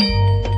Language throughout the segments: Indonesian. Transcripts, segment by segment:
Música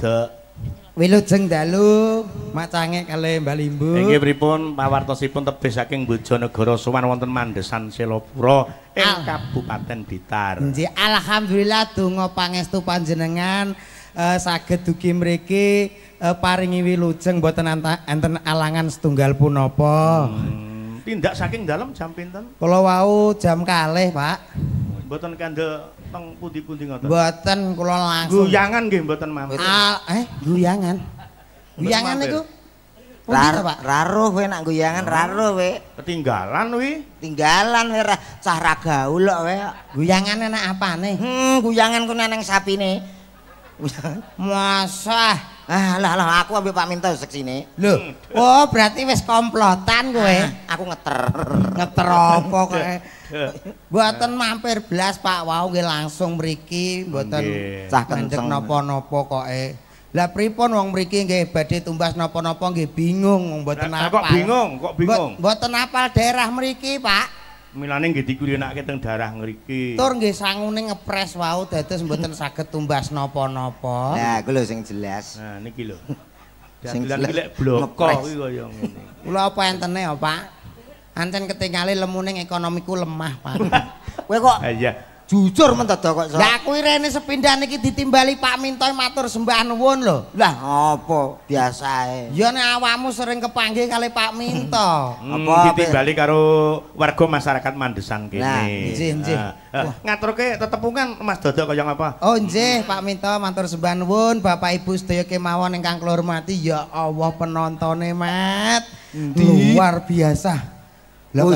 Dodok. Wilujeng dalu macange kali Mbak Limbu. Inggih pripun pawartosipun tebih saking Bojonegoro sowan wonten Mandesan Selopuro ing Kabupaten Blitar. Nggih, alhamdulillah donga pangestu panjenengan uh, saged dugi mriki uh, paringi wilujeng boten enten alangan setunggal punapa. Hmm, tindak saking dalem jam pinten? Kula wau jam kalih, Pak. Mboten kandhe teng pundi-pundi ngoten. Mboten kula langsung. Guyangan nggih mboten mampir. Ah, eh, guyangan. Guyangan niku Rar, raro kowe nak guyangan raro kowe. Ketinggalan wi. Tinggalan kowe cah ra gaul kok kowe. Guyangane nek apane? Hmm, guyangan ku neng sapine. Masa Ah, lah lah aku ambek Pak Minto seksine. Lho, oh berarti wis komplotan kowe. Ah, aku ngeter. Ngeter apa kowe? Mboten mampir blas Pak, wau nggih langsung mriki, mboten cah kenceng napa-napa koke. Lah pripun wong mriki nggih badhe tumbas napa-napa nggih bingung mboten apa. Kok bingung? Kok bingung? Mboten apal daerah mriki, Pak. Milane nggih dikulinake teng daerah ngriki. Tur nggih sangune ngepres wau dados mboten saged tumbas napa-napa. Nah, iku lho sing jelas. Nah, niki lho. Sing jelas lek bloko kuwi kaya ngene. Kula apa entene ya, Pak? Ancen ketinggali lemuning ekonomiku lemah, Pak. Kowe kok Ah iya. jujur mendadak kok. Lah kuwi rene sepindah niki ditimbali Pak Mintoy matur sembah nuwun lho. Lah apa biasae. Ya nek awakmu sering kepanggih kali Pak Minto. Hmm, Apa, ditimbali karo warga masyarakat Mandesan kene. Nah, nggih, nggih. Ah, ngaturke tetepungan Mas Dodok kaya apa? Oh nggih Pak Minto matur sembah nuwun Bapak Ibu sedaya kemawon ingkang kula hormati ya Allah penontone Mat. Luar biasa. Lah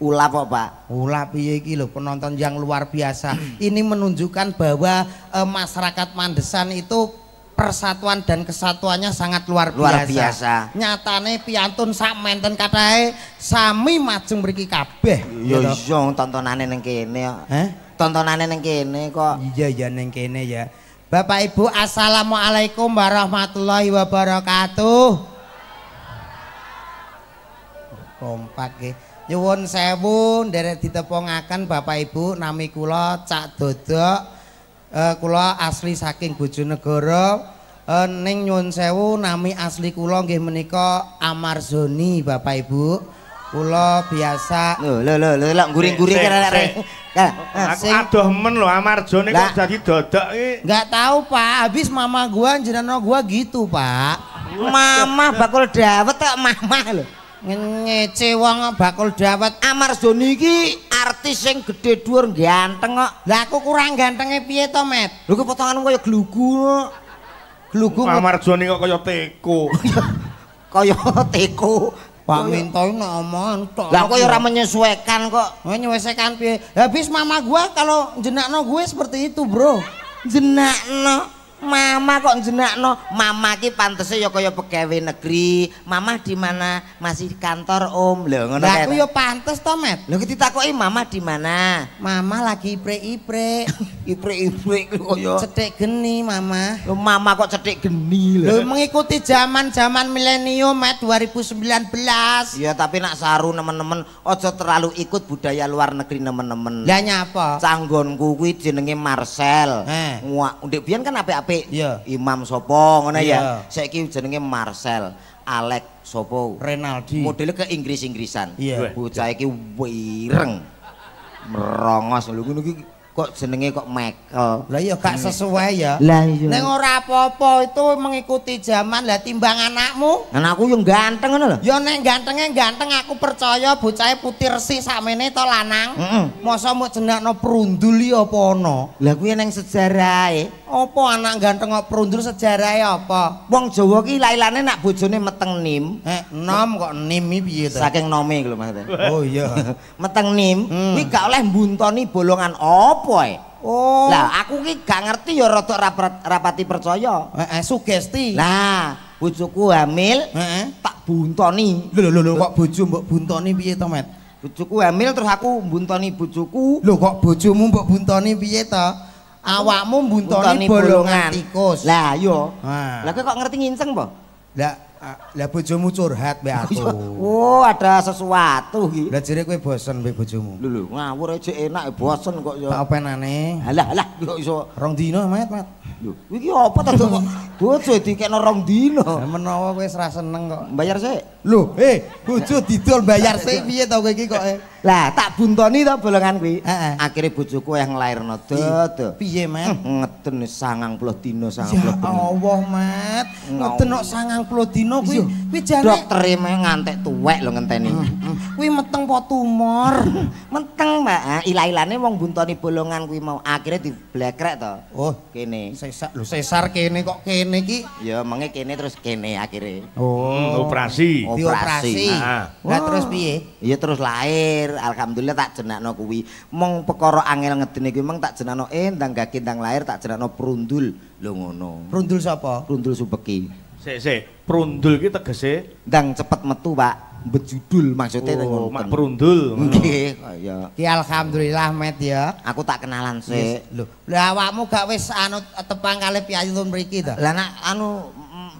Ulap kok, Pak. Ulah piye iki lho penonton yang luar biasa. Ini menunjukkan bahwa eh, masyarakat Mandesan itu persatuan dan kesatuannya sangat luar biasa. Luar biasa. Nyatane piantun sak menten katahe sami majeng mriki kabeh. Ya iya tontonane ning kene kok. Hah? Tontonane ning kene kok. Iya ya ning kene ya. Bapak Ibu Assalamualaikum warahmatullahi wabarakatuh. Kompak nggih. Nyuwun sewu nderek ditepungaken Bapak Ibu nami kula Cak Dodok. Eh kula asli saking Bojonegoro. Eh ning nyuwun sewu nami asli kula nggih menika Amarzoni Bapak Ibu. Kula biasa Lho lho lho lho lho guring-guring Sik, rek. sik. Nah, Aku sing- adoh men lho Amarjone kok dadi dodok iki. Nggak tahu Pak, habis mama gua jenengan gua gitu Pak. Mama bakul dawet kok mama lho. Nge- Ngece wong bakul dawet. Amar Zoni iki artis sing gedhe dhuwur ganteng kok. Lah aku kurang gantenge piye to, Met? Lho kok potonganmu kaya glugu. Glugu Amarjone kok kaya teko. Kaya teko. Pak Minto nek omongan tok. Lah kok ya ora menyesuaikan kok. Nyewesekan piye? Habis mama gua kalau jenakno gue seperti itu, Bro. Jenakno. Mama kok jenakno. Mama ki pantese ya kaya pegawai negeri. Mama di mana? Masih kantor, Om. Lho ngono Lah aku kae. yo pantes to, Met. Lho ditakoki mama di mana? Mama lagi ipre-ipre. Iprik-iprik kaya. Cetek geni, Mama. Lho mama kok cetik geni Lho lho. mengikuti zaman-zaman milenium, Met 2019. Ya tapi nak saru nemen-nemen aja terlalu ikut budaya luar negeri nemen-nemen. Lah nyapa? Canggonku kuwi jenenge Marcel. Eh. Wah, ndek biyen kan apik-apik. Iya. Imam sopo ngono Iya. ya. Saiki jenenge Marcel. Alex sopo? Renaldi. Modele ke Inggris-Inggrisan. Iya. Bocah iki wireng. Merongos lho ngono iki kok jenenge kok Michael. Lah ya gak sesuai ya. Lah iya. Neng ora apa-apa itu mengikuti zaman lah timbang anakmu. Anakku yo ganteng ngono lho. Ya nek gantengnya ganteng aku percaya bocahe putih resik sakmene to lanang. Heeh. Masa mau jenakno perundul ya apa ana? Lah kuwi neng sejarahe. Apa anak ganteng kok perundul sejarahe apa? Wong Jawa ki lailane nak bojone meteng nim. Eh, nom kok nimi piye to? Saking nome iku lho maksudnya. Oh iya. meteng nim, Hmm. kuwi gak oleh mbuntoni bolongan apa ae. Oh. Lah aku ki gak ngerti ya rada rapa- rapati percaya. eh, eh, sugesti. Lah, bojoku hamil Heeh. tak buntoni. Lho lho lho kok bojo mbok buntoni piye to, Met? Bojoku hamil terus aku buntoni bojoku. Lho kok bojomu mbok buntoni piye to? Awakmu buntoni bolongan tikus. Lah yo. Ah. Lah kowe kok ngerti nginceng po? Lah ah, lah bojomu curhat mbek aku. Oh, ada sesuatu iki. Lah jere kowe bosen mbek bojomu. Lho lho, ngawur aja enak bosen kok ya. Tak openane. Halah halah kok iso. Rong dino, Met, Met. Lho, iki apa to kok bojo dikekno rong dino. Lah menawa kowe ora seneng kok. Bayar sik. Lho, eh, bojo didol bayar sik piye to kowe iki kok? eh? Lah, tak buntoni to bolongan kuwi. Akhire bojoku yang nglairno dodo. Piye, Met? Ngeden 90 dino 90 Ya dino. Allah, Met. Ngeten kok 90 dino kuwi kuwi jane Dokter meh ngantek tuwek lho ngenteni. kuwi meteng po tumor. Menteng, Mbak. Ah, Ilah-ilane wong buntoni bolongan kuwi mau akhirnya diblekrek to. Oh, Kene. sesar lho sesar kene kok kene iki. Ya menge kene terus kene akhirnya. Hmm, operasi. Oh. Dioperasi. Ah. Lah terus piye? Iya terus lahir, alhamdulillah tak jenakno kuwi. Mong perkara angel ngedene kuwi mong tak jenakno eh ndang gage ndang lahir tak jenakno prundul. Lho ngono. Brundul sapa? Prundul subeki. Sik sik, prundul ki tegese Ndang cepet metu, Pak. Bejudul maksudnya oh, ngono. mak prundul. Nggih, kaya Ki alhamdulillah Met ya. aku tak kenalan sik. Lho, lah awakmu gak wis anu tepang kali piyayun mriki to? Lah nak anu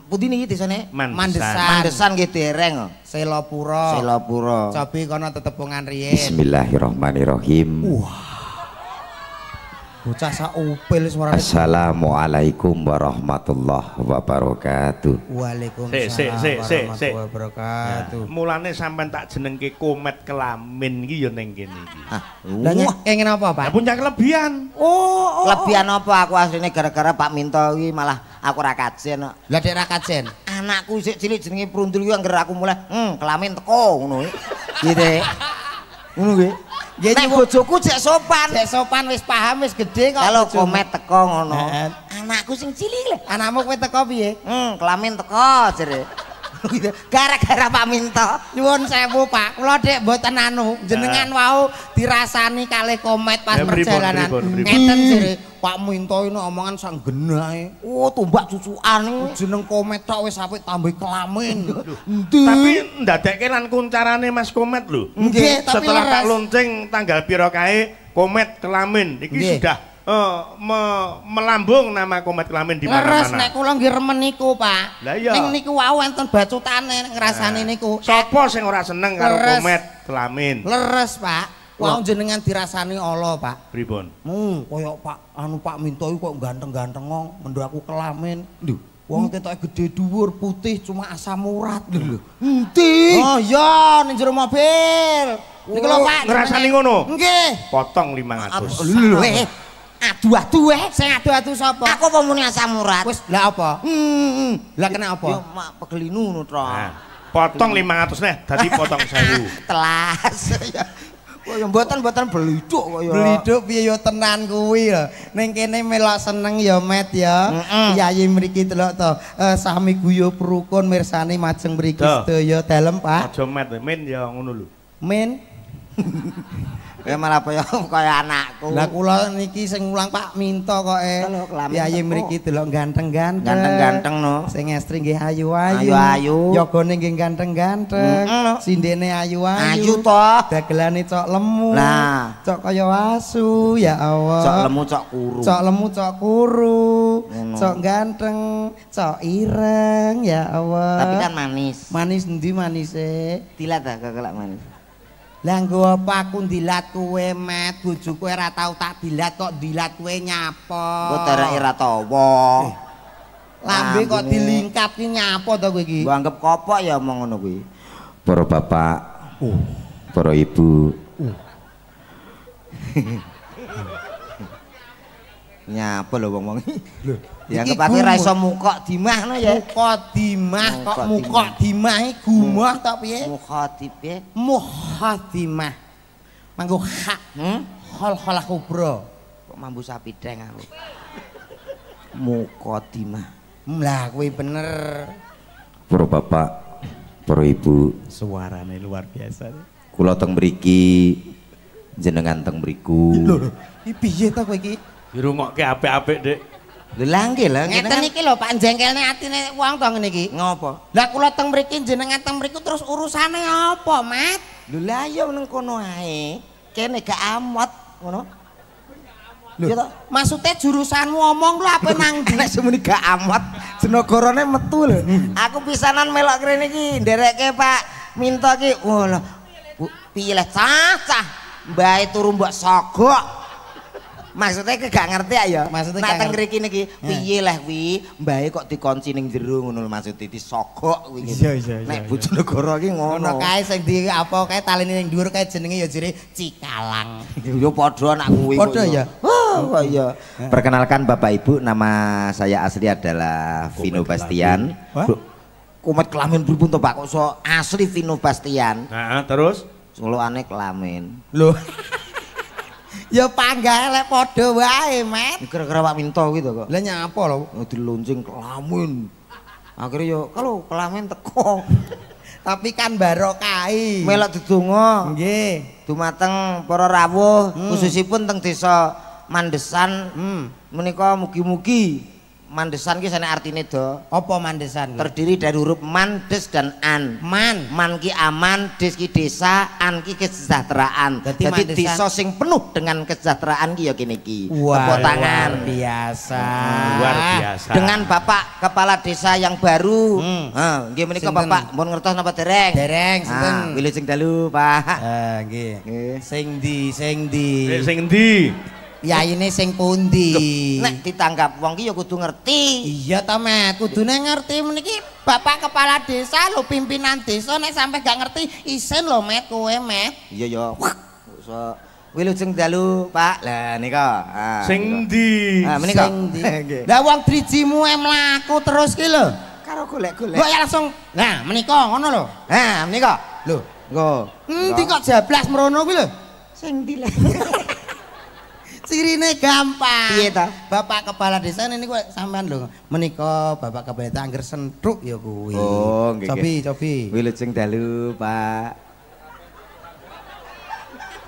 pundi niki desane? Mandesan. Mandesan nggih dereng. Selopura. Selapura. Cobi kono tetepungan riyen. Bismillahirrahmanirrahim. Bocah sak upil suarane. Assalamualaikum warahmatullahi wabarakatuh. Waalaikumsalam sik, sik, sik. warahmatullahi wabarakatuh. Mulane sampean tak jenengke komet kelamin iki ya ning kene iki. Ah, Lah kenging apa, Pak? Lah punya kelebihan. Oh, oh. Lebihan apa aku asline gara-gara Pak Minto iki malah aku ra kajen kok. Lah dek ra kajen. Anakku sik cilik jenenge Prundul ki angger aku mulai, "Hmm, kelamin teko," ngono. Gitu. Ngono kuwi. Ya, Nek nyuwun- bojoku cek sopan. Cek sopan wis paham wis gede kok. Kalau komet teko ngono. Heeh. Anakku sing cilik lho. Anakmu kowe teko piye? Hmm, kelamin teko jere. Gara-gara Pak Minto. Nyuwun sewu, Pak. Kula dek mboten anu, jenengan wau dirasani kalih komet pas perjalanan. Ngeten jere, Pak Minto ini omongan sang genahe. Oh, tumbak cucukan iki. Jeneng komet tok wis apik tambah kelamin. Tapi ndadekke lan kuncarane Mas Komet lho. Nggih, Setelah tak lonceng tanggal piro kae Komet kelamin iki sudah eh, me- melambung nama Komet kelamin di Leres mana-mana. nek kula nggih remen niku, Pak. Lah iya. Ning niku wau enten bacutane ngrasani niku. Sopo sing ora seneng karo Leres. Komet kelamin? Leres, Pak. Wau jenengan dirasani Allah, Pak. Pripun? Hmm, koyo Pak anu Pak Minto iki kok ganteng-ganteng ngong, mendo aku kelamin. Lho, wong ketoke gede dhuwur, putih, cuma asam urat lho. Endi? Oh iya, ning jero mobil. Niku lho, Pak. ngrasani ngono? Nggih. Potong 500. Lho, eh. Adu-adu eh. Sing adu-adu sapa? Aku apa muni asam urat? Wis, lah apa? Hmm. Lah kena apa? Ya mak pegelinu no, Tro. Nah, potong 500 nih, dadi potong 1000. Telas. Kaya mboten-mboten bliduk kaya. Bliduk piye yo tenan kuwi lho. Ning kene melok seneng ya Met ya. Yayi mriki delok to. Eh, sami guyub rukun mirsani majeng mriki sedaya dalem Pak. Aja met, men ya ngono lho. Min. Kaya malah kaya kaya anakku. Lah kula niki sing mulang Pak minta kok eh. Kalau kelamin Yayi mriki delok ganteng-ganteng. Ganteng-ganteng no. Sing estri nggih ayu-ayu. Ayu-ayu. Yogane nggih ganteng-ganteng. Sindene ayu-ayu. Ayu toh. Dagelane cok lemu. Nah. Cok kaya asu ya Allah. Cok lemu cok kuru. Cok lemu cok kuru. Ngono. Cok ganteng, cok ireng ya Allah. Tapi kan manis. manis endi manise? Dilat ta kekelak manis. Lah nggo apa aku dilat kowe met bojoku ora tau tak dilat kok dilat kowe nyapa. Kok darake ra tawa. Lambe kok dilingkap ki nyapa to kowe iki? Mbok anggap kopok ya omong ngono kuwi. Para bapak, para ibu, Nyapa lho wong-wong. Lho, dianggap aku ra iso mukok dimah no ya. Muka dimah kok Muka muka dimah iki gumoh to piye? Mukhatib ya. Muhadimah. Manggo hak Hmm? hol hol kubro. Kok mambu sapi deng aku. Mukadimah. Lah kuwi bener. para bapak, para ibu, Suarane luar biasa. kula teng mriki jenengan teng mriku. Lho, iki piye to kowe iki? Dirungokke apik-apik, Dik. Lho langge lah Ngeten iki lho Pak jengkelne atine wong to ngene iki. Ngopo? Lah kula teng mriki jenengan teng mriku terus urusane apa, Mat? Lho lah ya nang kono ae. Kene gak amot ngono. Lho, Ya maksudnya jurusanmu omong lu apa nang ndi? Nek semuni gak amot, jenogorone metu lho. Aku pisanan melok kene iki, nderekke Pak minta. Wah Piye lah cacah. Mbae turu mbok sogok. Maksudnya ke gak ngerti ayo. Maksudnya Nek gak teng ngerti. niki piye lah kuwi, mbae kok dikunci ning jero ngono lho maksudnya disogok kuwi. Iya, iya, iya, Nek iya. Bojonegoro iki Ono ngono. kae sing di apa kae taline ning dhuwur kae jenenge ya jere Cikalang. Yo padha anak kuwi. Padha ya? Oh, kok iya. Perkenalkan Bapak Ibu, nama saya asli adalah Vino Bastian. Wah? Kumet kelamin pripun to Pak? Kok so asli Vino Bastian? Nah, terus Solo aneh kelamin. Lho. Ya panggah elek padha wae, Mat. Kira-kira Pak Minto gitu kok. Lah nyapa lho? Oh, dilonceng kelamin. Akhirnya yo kalau kelamin teko. Tapi kan barokai. Melok didonga. Nggih. Dumateng para rawuh Hmm. khususipun teng desa Mandesan Hmm. menika mugi-mugi Mandesan ki sene artine do Apa mandesan? kuwi? terdiri dari huruf man, des dan an. Man. Man ki aman, des ki desa, an ki kesejahteraan. Dadi Jadi mandesan- desa sing penuh dengan kesejahteraan ki ya kene iki. Wah, Tepuk tangan. luar biasa. luar biasa. Dengan Bapak Kepala Desa yang baru. Hmm. Heeh, nggih menika? Bapak mun ngertos napa dereng? Dereng sinten? Ah, Wilujeng dalu, Pak. Ah, nggih. Nggih. Sing di, sing di. Dik, sing endi? Yaine sing pundi? Nek ditanggap wong ki ya kudu ngerti. Iya ta, Met. Kudune ngerti meniki Bapak kepala desa lho pimpinan desa nek sampe gak ngerti isin lho, Met, kowe, Met. Iya ya. So, Wilujeng dalu, Pak. Lah nika. Ah, Sing nika. endi? Ah, menika. Sing di. Nggih. Lah wong drijimu mlaku terus ki lho. Karo golek-golek. Kok ya langsung. Nah, menika ngono lho. Nah, menika. Lho, Nggo. endi kok jablas merono kuwi lho? sing dileh. Sirine gampang. Piye ta? Bapak kepala desa ini kok sampean lho. Menika Bapak kepala desa angger sentruk ya kuwi. Oh, nggih, Cobi, cobi. Wilujeng dalu, Pak.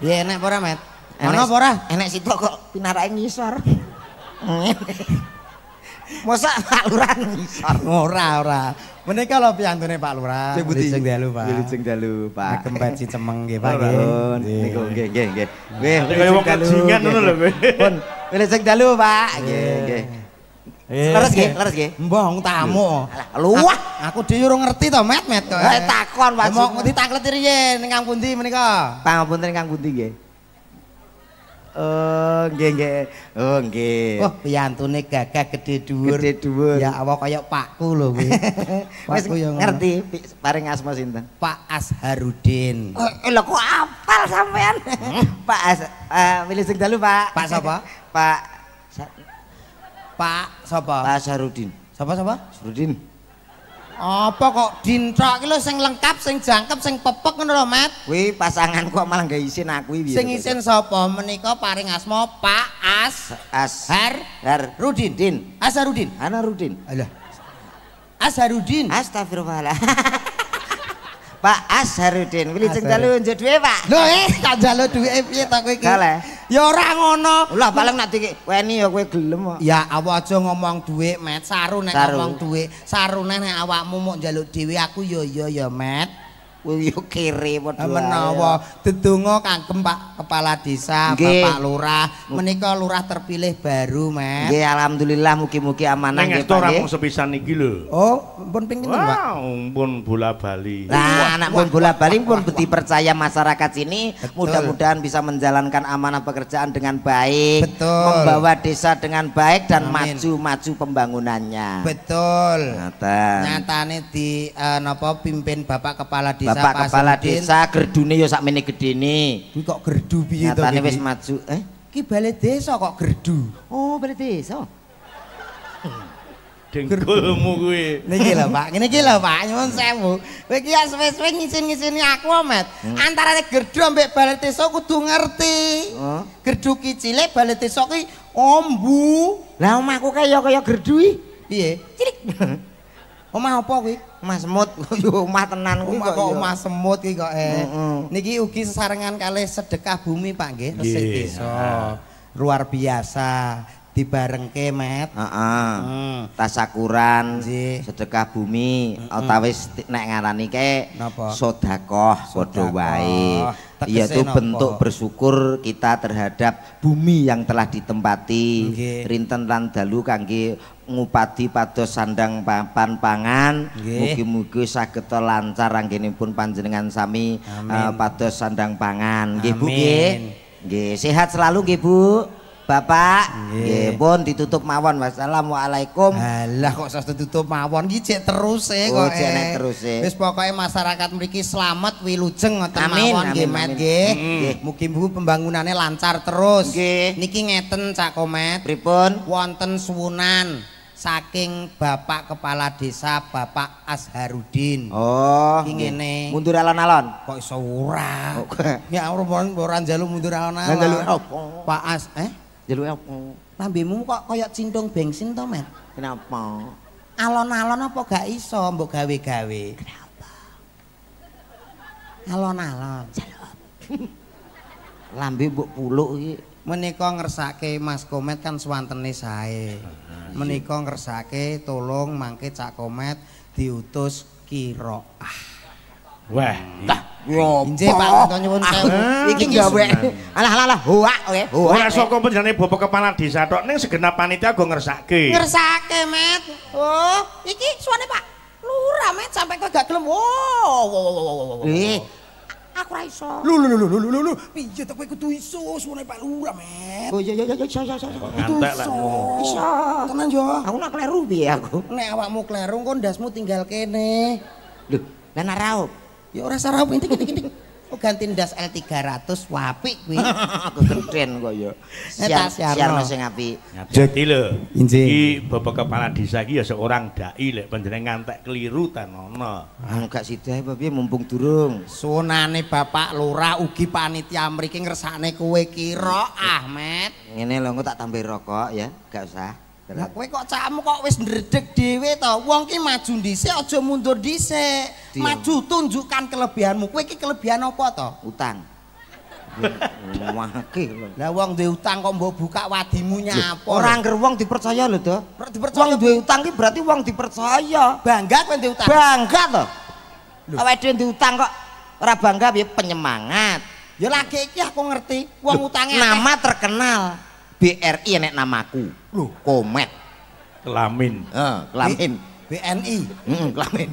Ya enak apa ora, Met? Enek- Ono apa ora? Enek sitok kok pinarake ngisor. Masa Pak Lurah ngisor. Ora, ora. Menika lho piyantune Pak Lurah. Sing pundi? Wilujeng dalu, Pak. Wilujeng dalu, Pak. Agem peci cemeng nggih, Pak. Pak nggih. Nggih, niku nggih nggih nggih. Nggih, Nanti kaya wong wilujeng dalu, kajingan ngono lho, kowe. Pun, wilujeng dalu, Pak. Nggih, nggih. Leres nggih, leres nggih. Mbah wong tamu. Alah, luwah. Aku dhewe ora ngerti to, Met, Met. Eh, takon, Pak. Mau ditakleti riyen ning kang pundi menika? Pangapunten Kang Pundi nggih. Oh, nggih nggih. Oh, nggih. Wah, piyantune gagah gede dhuwur. Gede dhuwur. Ya Allah kaya pakku lho kuwi. Wis ngerti paring asma sinten? Pak Asharudin. Oh, eh, lho kok apal sampean? Pak As, eh milih sing dalu, Pak. Pak sapa? Pak Pak sapa? Pak Sarudin. Sapa sapa? Sarudin. Apa kok dintrok iki lho sing lengkap, sing jangkep, sing pepek ngono lho, Met. Kuwi pasangan kok malah gak isin aku iki. Sing isin sapa? Menika paring asma Pak As As Har Har Rudin. Din. Asarudin. Ana Rudin. Alah. Asarudin. Astagfirullah. Pak Asharudin, kuwi dalu njuk dhuwe, Pak. Lho eh tak njaluk duwike piye ta kowe iki? Ya ora ngono. Lah paling nak weni ya kowe gelem kok. Ya apa aja ngomong duit, Met. Saru nek ngomong duit. Saru nek nek awakmu mau njaluk dhewe aku yo yo ya, Met. Kuwi yo kere padha. Menawa dedonga kagem Pak Kepala Desa, Nggih. Bapak Lurah, menika lurah terpilih baru, Met. Nggih, alhamdulillah mugi-mugi amanah nggih, Pak. ora mung sepisan iki lho. Oh, pun ping pinten, Pak? Wah, pun bola bali. Nah, anak pun bola balik pun dipercaya masyarakat sini mudah-mudahan bisa menjalankan amanah pekerjaan dengan baik, Betul. membawa desa dengan baik dan maju-maju pembangunannya. Betul. Nyatane di eh, napa pimpin Bapak Kepala Desa Bapak Pak kepala desa gerdune ya sakmene gedene. Kuwi kok gerdu piye to? Nyatane iki? wis maju. Eh? Ki balai desa kok gerdu. Oh, balai desa. Dengkulmu kuwi. Niki lho Pak, ngene iki lho Pak, nyuwun sewu. Kowe iki ya suwe-suwe ngisin-ngisini aku Met. Antarane gerdu ambek balai desa kudu ngerti. Oh. Gerdu ki cilik, balai desa ki ombu. Lah omahku kaya kaya gerdu iki. Piye? Cilik. Omah apa kuwi? Omah semut yo omah tenan kuwi kok. omah semut iki kok eh. Niki ugi sesarengan kalih sedekah bumi Pak nggih, resik desa. Luar biasa dibarengke Met. Heeh. Hmm. Tasakuran, sedekah bumi, otawis nek ngarani ke sodakoh padha Sedekah. wae. Yaitu bentuk bersyukur kita terhadap bumi yang telah ditempati. Nggih. Rinten lan dalu kangge ngupadi pados sandang papan pangan. Mugi-mugi saged lancar anggenipun panjenengan sami Amin. eh, pados sandang pangan. Nggih Bu. Nggih, sehat selalu nggih Bu. Bapak, Nggih. pun ditutup mawon. Wassalamualaikum. Alah kok sak tutup mawon iki jek terus e Oh, kok. jek eh. nek terus e. Wis pokoke masyarakat mriki slamet wilujeng ngoten mawon nggih Met nggih. Nggih. Mugi-mugi pembangunannya lancar terus. Nggih. Niki ngeten Cak Komet. Pripun? Wonten suwunan saking Bapak Kepala Desa Bapak Asharudin. Oh, Iki ngene. Mundur alon-alon. Kok iso ora? Oh, Ya ora ora njaluk mundur njaluk apa? Pak As, eh? Jaluk apa? Lambemu kok kaya cintung bensin to, Met? Kenapa? Alon-alon apa gak iso mbok gawe-gawe? Kenapa? Alon-alon. Lambe mbok puluk iki. Menika ngersake Mas Komet kan swantene sae. Menika ngersake tolong mangke Cak Komet diutus kiroah. Wah, Yo, Injih Pak, nyuwun sewu. Iki gawe. Alah alah alah, hoak kowe. Hoak. ora saka panjenengane bapak kepala desa tok ning segenap panitia go ngersake. Ngersake, Met. Oh, iki suwane Pak. Lurah, Met, sampai kowe gak gelem. Wow, wow, wow, wow. Eh, Aku ra iso. Lho lho lho lho lho lho lho. Piye ta kowe kudu iso suwane Pak Lurah, Met. oh iya iya iya iya iya. Ngantek lah. Iso. Tenan yo. Aku nak kleru piye aku? Nek awakmu kleru engko ndasmu tinggal kene. Lho, lan araup. Ya ora sarap intik intik intik. Oh ganti ndas L300 wapik kuwi. Aku keren kok ya. Siar siarno. sing apik. Jadi lho, Injih. iki bapak kepala desa iki ya seorang dai lek panjenengan ngantek keliru tan ono. Ah, gak sida apa piye mumpung durung. Sunane Bapak Lurah ugi panitia mriki ngersakne kowe kira Ahmed. Ngene lho engko tak tambahi rokok ya, gak usah. Lah kowe kok cakmu kok wis ndredeg dhewe to. Wong ki maju dhisik aja mundur dhisik. Maju tunjukkan kelebihanmu. Kowe ki kelebihan apa to? Utang. Wake lho. Lah wong duwe utang kok mbok buka wadimu nyapo. Ora angger wong dipercaya lho, dipercaya Wong duwe utang ki berarti wong dipercaya. bangga kowe duwe utang. Bangga to. Awake dhewe duwe utang kok ora bangga piye penyemangat. Ya lagi iki aku ngerti. Wong utange. Nama terkenal BRI enek namaku. Loh. Komet. Kelamin. Heeh, kelamin. BNI Heeh, kelamin.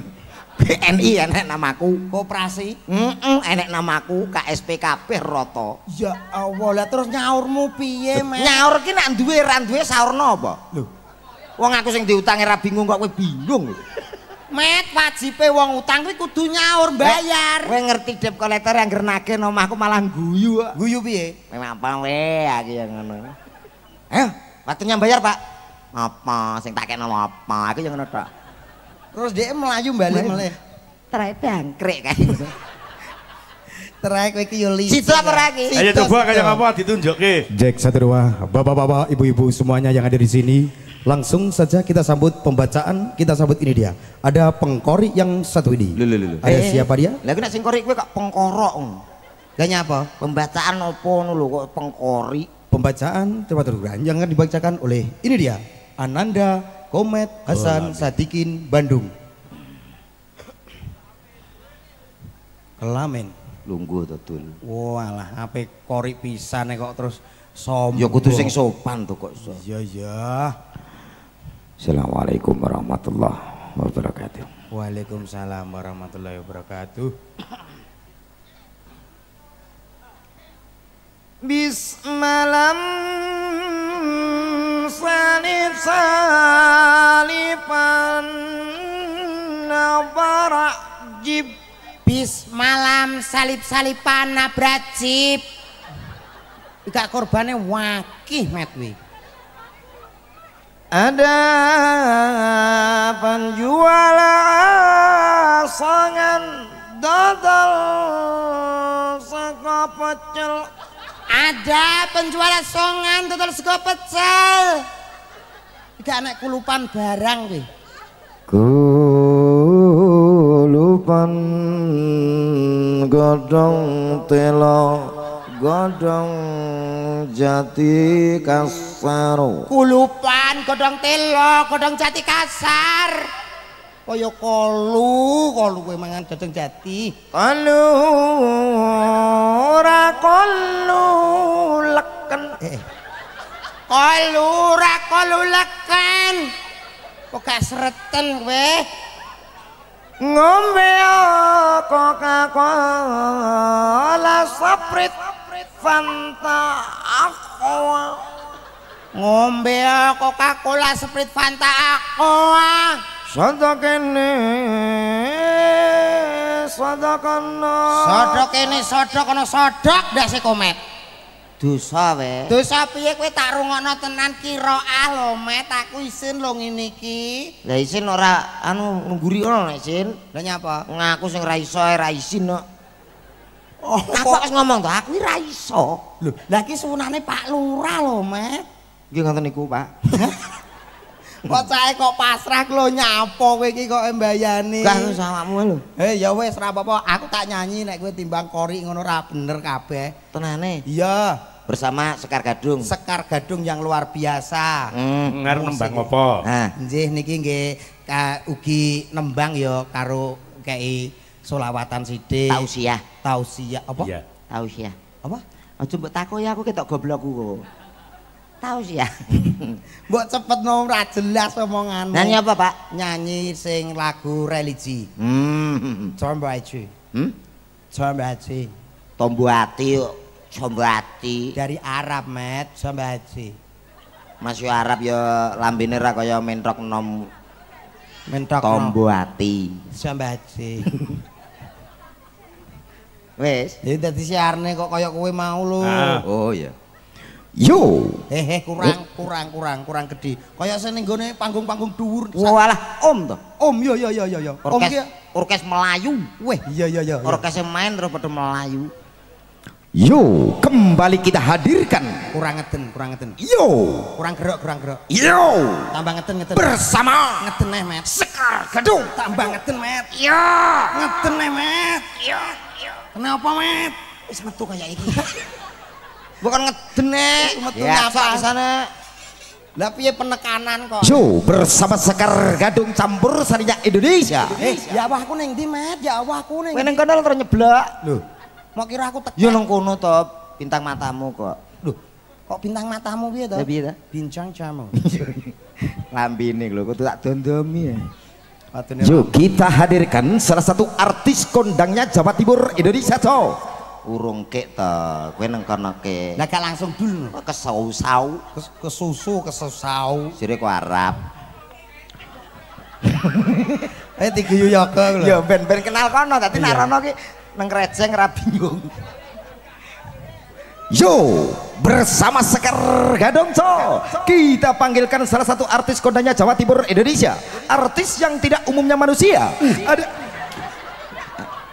BNI enek namaku. koperasi. Heeh, enek namaku KSP kabeh rata. Ya Allah, lah terus nyaurmu piye, Mas? Nyaur ki nek duwe ra duwe saurna apa? Lho. Wong aku sing diutangi ra bingung kok kowe bingung. Met wajibe wong utang kuwi kudu nyaur bayar. Kowe ngerti dep kolektor yang nagih omahku malah guyu kok. Guyu piye? Memang apa we aku yang ngono. Ayo, waktunya bayar, Pak. Apa sing tak kena apa? Aku yang ngono tok. Terus dia melayu balik meleh. Terae bangkrek kan. Terakhir kowe iki yo licik. Situ apa lagi? Ayo Situ, coba kayak apa ditunjukke. Jack satu dua, bapak-bapak, ibu-ibu semuanya yang ada di sini. Langsung saja kita sambut pembacaan, kita sambut ini dia. Ada pengkori yang satu ini. Lho, lho, lho, lho. Ada Eh, siapa dia? Lah nek sing kori kowe kok pengkorok. ngono. Lah nyapa? Pembacaan opo ngono lho kok pengkori. Pembacaan tempat Tuhan yang akan dibacakan oleh ini dia. Ananda Komet Hasan Sadikin Bandung. Kelamen. Lungguh to dul. Walah, ape kori pisan kok terus sombong. Ya kudu sing sopan tuh kok. Iya iya. Assalamualaikum warahmatullahi wabarakatuh. Waalaikumsalam warahmatullahi wabarakatuh. Bismalam salib salipan nabara jib Bis malam salip-salipan nabrak jeep. Ika korbane wakih met wi. ada penjual asangan dodol saka pecel Ada penjual songan total sego pecel. Anak kulupan barang wi. Kulupan godong telo godong jati kasaro Kulupan godong telo, godong jati kasar. Kaya kolu, kolu kowe mangan godong jati. kalu ora kalu leken Eh. Kolu ra kolu leken. Kok gak sereten kowe? ngombe Coca-Cola Sprite Fanta Aqua Ngombe Coca-Cola, Sprite, Fanta, Aqua. Sada kene sodok kono sodok ndase komet. dosa we. Dosa piye kowe tak rungokno tenan? Kiraah lho met aku isin lho ngene iki. Lah isin ora anu ngguri ngono nek isin. Lah nyapa? ngaku sing ra iso ra isin kok Oh, aku wis ngomong to? Aku ra iso. Lho, lah iki suwunane Pak Lurah lho, Met. nggih ngoten niku Pak Kok cahe kok pasrah lho nyapa kowe iki kok mbayani. gak wis awakmu lho Eh ya wis ora apa-apa, aku tak nyanyi nek kowe timbang kori ngono ra bener kabeh. tenane Iya, bersama Sekar Gadung Sekar Gadung yang luar biasa. hmm. Ngarep nembang apa? nah Nggih niki nggih ka- ugi nembang ya karo kei solawatan sithik. tausiah Tausiah apa? Iya. tausiah Apa? aja mbok takoki aku ketok goblokku kok tausiah Mbok cepet no ora jelas omonganmu. nyanyi apa Pak Nyanyi sing lagu religi. hmm Combo Haji. hmm Combo Haji. tombo ati yuk tombo ati Dari Arab, Met. Combo Haji. Mas yo Arab ya lambene ra kaya mentok nom Mentok tombo ati Combo Haji. wis Jadi dadi siarne kok kaya kowe mau lho. Ah. Oh ya. Yo. Hehe kurang kurang kurang kurang gede. Kaya sing ning gone panggung-panggung dhuwur. walah om to Om yo yo yo yo yo. Om orkes ki. orkes Melayu Weh, iya iya iya. orkes main terus pada Melayu Yo, kembali kita hadirkan. Kurang ngeden, kurang ngeden. Yo. Kurang gerok, kurang gerok. Yo. Tambah ngeden ngeden. Bersama ngeden nih, Met. Sekar Gadung. Tambah ngeden, Met. Yo. Ngeden nih, Met. Yo. Kenapa, Met? wis metu kaya iki bukan ngedene Metu ya apa sana Lah piye penekanan kok? Yo bersama Sekar Gadung campur sarinya Indonesia. Eh, ya Allah aku ning ndi, Met? Ya Allah aku ning. kowe nang kono terus nyeblak Loh. Mau kira aku tekan. yo nang kono to bintang matamu kok Loh. Kok bintang matamu piye to? Ya, piye to? Bincang jamu. lambene lho kudu tak dondomi ya Yuk kita hadirkan salah satu artis kondangnya Jawa Timur Indonesia cow. Urung kek to kowe nang kono ke Lah gak langsung dulu. kok kesau-sau Kes, kesusu, kesusau. sire ku Arab Eh diguyu yoga lho. ya ben ben kenal kono dadi Iya. nek rono ki nang kreceng ra bingung Yo, bersama Sekar Gadongco, kita panggilkan salah satu artis kondanya Jawa Timur Indonesia. Artis yang tidak umumnya manusia. Ada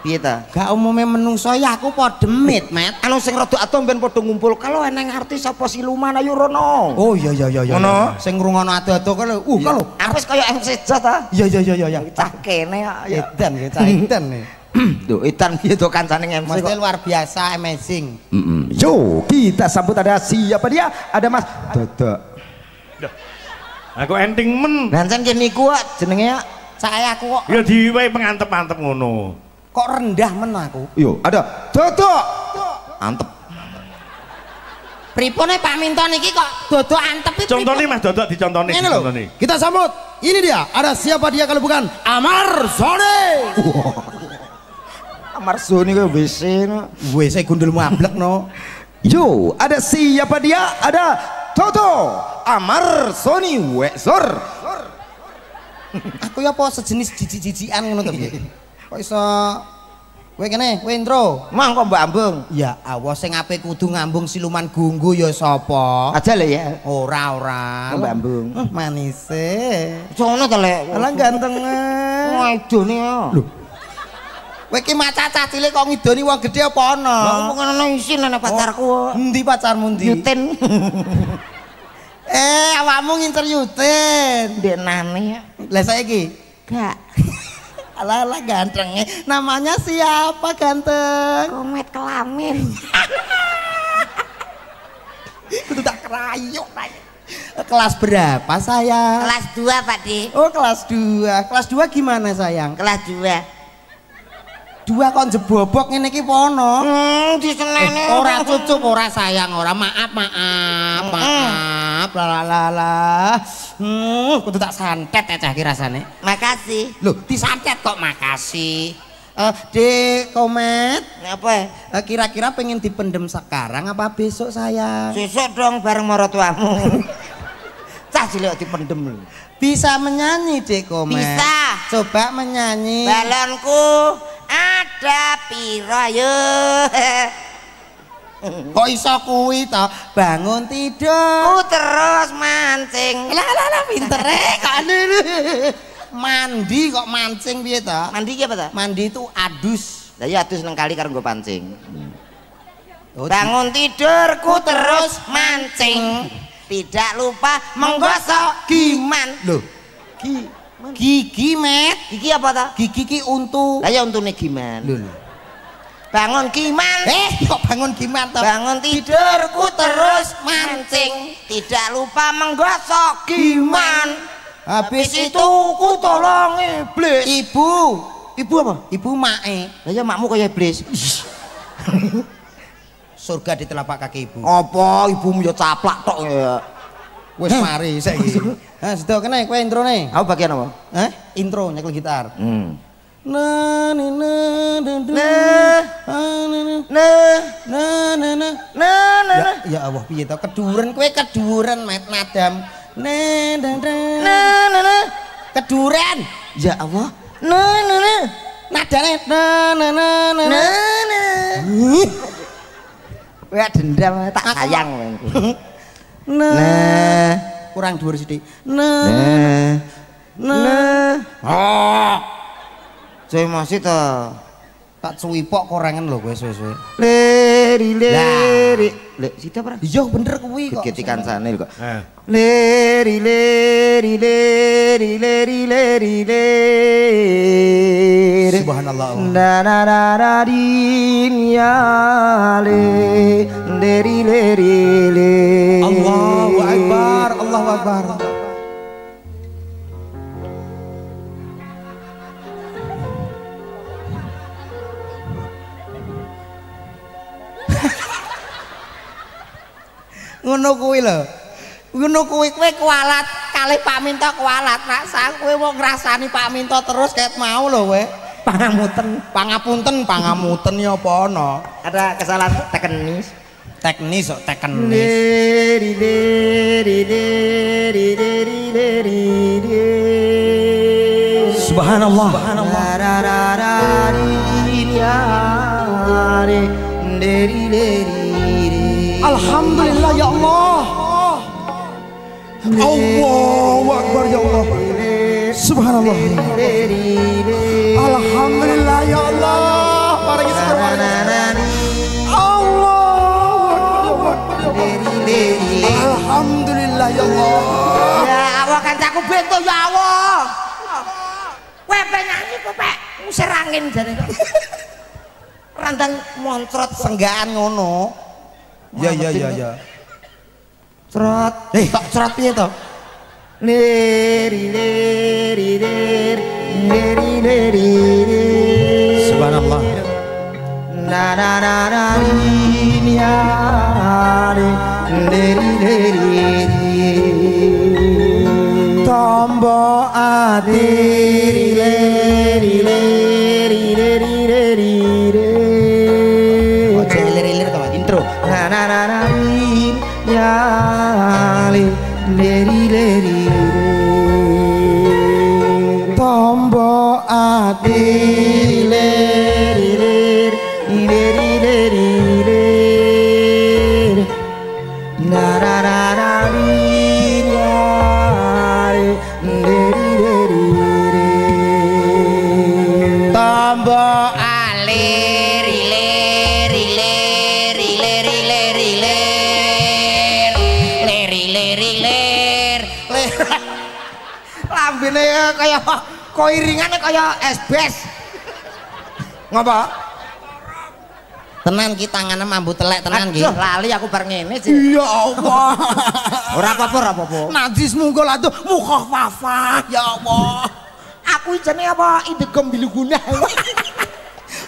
Piye ta? Gak umumnya menungso ya aku po demit, Met. Anu sing rada atom ben padha ngumpul. Kalau eneng artis apa siluman ayo rono. Oh iya iya iya iya. Ngono. Sing ngrungokno ado-ado kalau uh kalau Aku wis kaya MC Jos ta. iya iya iya iya iya. Cah kene ya. Edan ya, cah edan. Duh, Itan piye to kancane MC luar biasa amazing. Yo, kita sambut ada siapa dia? Ada Mas Dodok. Aku ending men. Nancen kene niku kok jenenge ya. Saya aku kok Ya diwehi pengantep-antep ngono. Kok rendah men aku. Yo, ada Dodok. Antep. Pripune Pak Minto niki kok dodo antep iki. Contone Mas Dodok dicontoni, Ini loh. dicontoni. Kita sambut. Ini dia. Ada siapa dia kalau bukan Amar Sone. Amar Sony kok WC no. WC gundul mablek no. Yo, ada siapa dia? Ada Toto Amar Sony Wexor. Aku ya apa sejenis jijik-jijikan ngono to piye? Kok iso Kowe kene, kowe intro. Mang kok Mbak Ambung. Ya Allah sing ape kudu ngambung siluman gunggu ya sapa? Aja le ya. Ora ora. Mbak Ambung. Eh, Manise. Sono to lek. Alah gantenge. Ngidone ya. Lho, Kowe iki maca cah cilik kok ngidoni wong gedhe apa ana? Mau ngono isin ana pacarku. Endi pacarmu endi? Yutin. Eh, awakmu ngincer Yutin. Ndek nane ya. Lah saiki Gak. Alah gantengnya. Namanya siapa ganteng? Komet kelamin. Kudu tak kerayu. Kelas berapa sayang? Kelas 2 Pak Di. Oh kelas 2. Kelas 2 gimana sayang? Kelas 2. Dua kok jebobok ngene iki pono. Hmm, disenene. Eh, ora ora sayang ora maaf maaf maaf la la la la hmm kudu tak santet ya cah rasane Makasih. lho disantet kok makasih eh dek komet Apa? ya? eh, kira-kira pengen dipendem sekarang apa besok sayang Sesuk dong bareng maratuamu. Cah cilik dipendem. bisa menyanyi dek komet Bisa. coba menyanyi Balonku ada piro yo. kok iso kuwi to bangun tidur Ku terus mancing. lah lah lah pinter kan mandi kok mancing piye to Mandi ki apa ta? mandi itu adus Lah ya adus nang kali karo nggo pancing. Oh, Bangun tidurku terus mancing. Tidak lupa menggosok giman. Loh, Gi. Gigi met Gigi apa ta? gigi ki untu Lah ya untune giman. Lho. Bangun giman. eh kok bangun gimana toh Bangun tidurku terus mancing. Tidak lupa menggosok giman. habis itu ku tolong iblis. ibu Ibu apa? ibu mae Lah ya makmu kaya iblis. surga di telapak kaki ibu Apa ibumu ya caplak tok ya. Wis mari saiki ha sedo kene kowe introne Aku bagian apa? Hah? intro nyekel gitar Hmm. na ni na na na Nah, Ah, na na nah, na na na nah, nah, ya, nah. Allah piye to keduren kowe keduren met nadam na na na Nah, nah, nah. keduren Ya Allah. Nah, nah, nah. nadane na na na na na Nah, nah. Wah dendam tak sayang wengku. na Nah, kurang dhuwur sithik na nah, na nah. Saya masih to. Tak suwipok korengan lho kowe suwe-suwe Leri leri. Lek sita apa? iya bener kuwi kok Gegeti kancane kok. Eh. Leri leri leri leri leri leri. Subhanallah. Na na na na din ya le leri leri le. Allahu akbar Allahu akbar ngono kuwi lho ngono kuwi kowe kualat kalih Pak Minto kualat nak sak kowe mau ngrasani Pak Minto terus kayak mau lho kowe pangapunten pangapunten pangapunten ya apa ana Ada kesalahan teknis. teknis kok teknis leri. subhanallah Rararararin ya Allah. Allahu Akbar ya Allah. Subhanallah. Alhamdulillah ya Allah. Paringi sepurwane. Allah. Alhamdulillah ya Allah. Ya Allah kancaku bento ya Allah. Kowe pe nyanyi kowe pe ngusir angin jane kok. Randang moncrot senggaan ngono. Ya ya ya ya. Trot. Eh, tok trot piye to? Leri leri leri leri leri. Subhanallah. Na na na na ri ya ri leri leri leri. Tombo ati leri leri lambene kaya kok iringane kaya esbes ngapa tenan ki tangane mambu telek tenan ki. Aduh, lali aku bar ngene sih Ya Allah. ora apa-apa ora apa-apa Najis munggul atuh mukhafafah ya Allah. aku jane apa indegom biluguna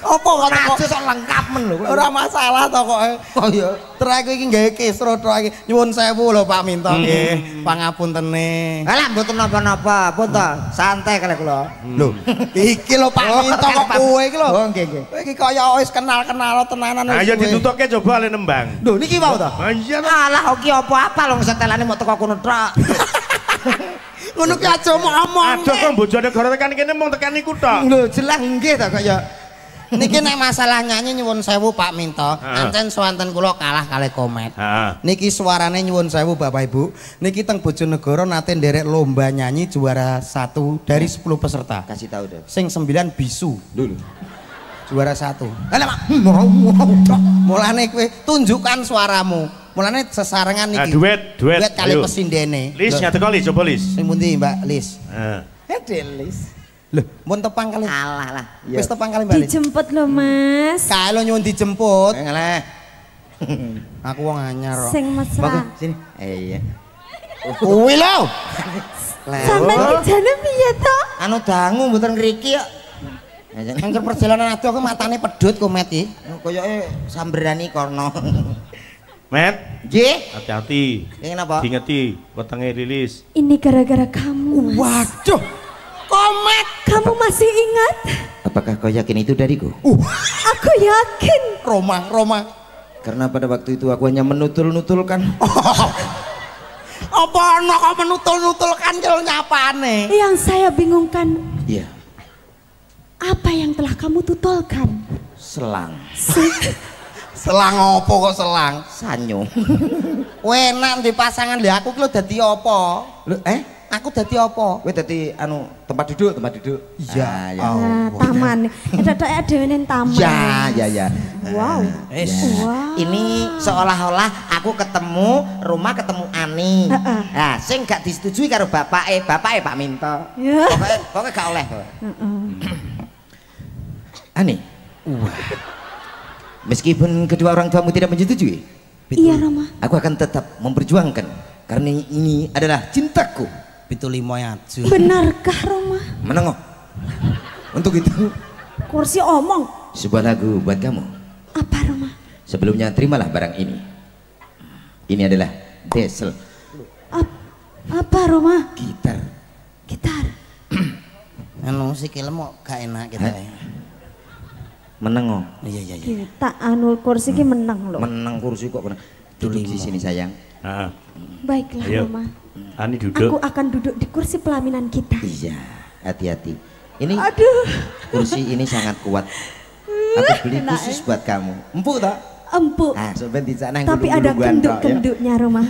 Apa kok najis kok lengkap men lho ora masalah to kok. oh iya Trek iki gawe kisro tok iki. Nyuwun sewu lho Pak Minto nggih. Pangapuntene. Alah mboten napa-napa, pun to. Santai kali kula. Lho, iki lho Pak Minto kok kowe iki lho. Oh, nggih nggih. Iki kaya wis kenal-kenal tenanan Ayo ditutukke coba ale nembang. Lho niki mau to. Ah iya to. Alah oki apa-apa lho setelane mau teko kono tok. Ngono ki aja omong. Aduh kok bojone gara tekan kene mung tekan iku tok. Lho jelas nggih to kaya. Niki nek masalah nyanyi nyuwun sewu Pak Minto, ancen swanten kula kalah kalih komet. Heeh. Niki suarane nyuwun sewu Bapak Ibu. Niki teng Bojonegoro nate nderek lomba nyanyi juara satu dari 10 peserta. Kasih tahu deh. Sing 9 bisu. Dulu. Juara satu. Lah Pak, mulane kowe tunjukkan suaramu. Mulane sesarengan Nah, niki. duet, duet. Duet kali pesindene. Lis Lho, nyata kali coba lis. Sing pundi Mbak Lis? Heeh. Delis. Lho, mun tepang kali. Alah lah. Wis tepang kali Mbak Lis. Dijemput loh mas Kae lo nyuwun dijemput. Ngeleh. Aku wong anyar kok. Sing mesra Sini. Eh iya. Kuwi lho. Sampai kejane piye to? Anu dangu mboten ngriki kok. Angger perjalanan adu aku matane pedhut kok Met iki. Koyoke samberani korno. Met, Nggih. hati-hati. Ini napa? Diingeti wetenge rilis. Ini gara-gara kamu mas. Waduh. Komet. Kamu masih ingat? Apakah kau yakin itu dariku? Aku yakin Roma, Roma. Karena pada waktu itu aku hanya menutul-nutulkan. Apa ana kok menutul-nutulkan jel nyapane? Yang saya bingungkan Iya, Apa yang telah kamu tutulkan? selang, Se- Selang apa kok selang? sanyo. Kowe enak di pasangan lha aku dadi apa? Lu eh? Aku dadi apa? Kowe dadi anu tempat duduk, tempat duduk. Iya. Ah, ya. Nah, taman. Itu ada dhewe ning taman. Ya, ya, ya. Wow. Wis. Wow. Ini seolah-olah aku ketemu rumah ketemu Ani. Heeh. Nah, sing gak disetujui karo bapak eh bapak eh Pak Minto. Ya. Pokoknya pokoknya gak oleh. Ani. Meskipun kedua orang tuamu tidak menyetujui, Iya Roma. aku akan tetap memperjuangkan karena ini adalah cintaku. Pitu limo aju. Benarkah Roma? Menengok. Untuk itu, Kursi omong. sebuah lagu buat kamu. Apa Roma? Sebelumnya terimalah barang ini. Ini adalah desel Ap- apa Roma? gitar. Gitar. Anu sikile mau gak enak kita. Menengok. Iya iya iya. Kita anu kursi ki menang loh. Menang kursi kok menang. Duduk di sini sayang. Heeh. Baiklah Ayo. Roma. Ani Aku duduk. akan duduk di kursi pelaminan kita. Iya, hati-hati. Ini Aduh. kursi ini sangat kuat. Aku beli khusus buat kamu. Empuk tak? Empuk. Ah, sampeyan dicak nang Tapi ada ya. kenduk-kenduknya rumah.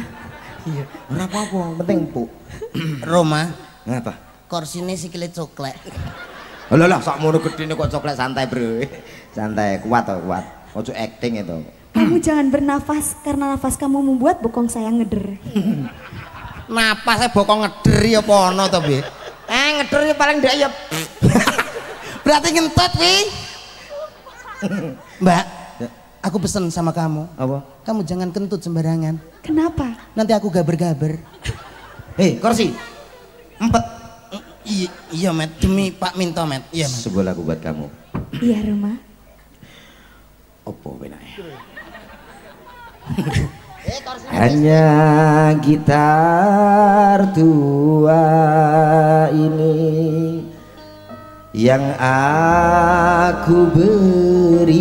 Iya. Ora apa-apa, penting empuk. Roma, Ngapa? korsine sikile coklek. Lho lah, sak mono gedene kok coklat santai, Bro. Santai, kuat to, kuat. Ojo acting itu. Kamu jangan bernafas karena nafas kamu membuat bokong saya ngeder. Napase bokong ngederi apa ana to, Bi? Eh ngeder ya paling ndak ya. Berarti ngentot, Wi. Mbak, aku pesen sama kamu. Apa? Kamu jangan kentut sembarangan. Kenapa? Nanti aku gaber-gaber. Hei, kursi. Empat. Iya, iya, Met. Demi Pak Minto, Met. Iya, Met. Sebuah lagu buat kamu. Iya rumah. Opo benake? Hanya gitar tua ini yang aku berikan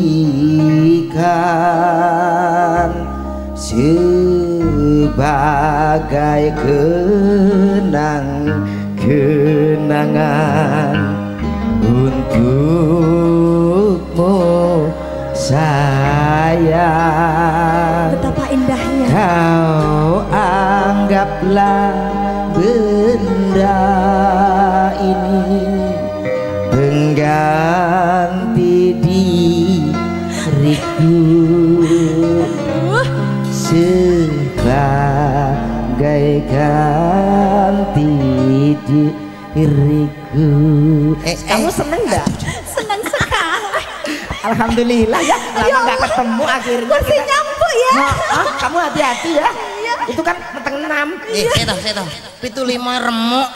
sebagai kenang kenangan untukmu sayang. Kau anggaplah benda ini pengganti diriku sebagai ganti diriku. Eh, Kamu seneng nggak? Alhamdulillah ya, lama nggak ketemu akhirnya. Masih kita- nyambung ya. Nah, ah, kamu hati-hati ya. Itu kan meteng enam. Eh, seto, seto. Pitu lima remuk.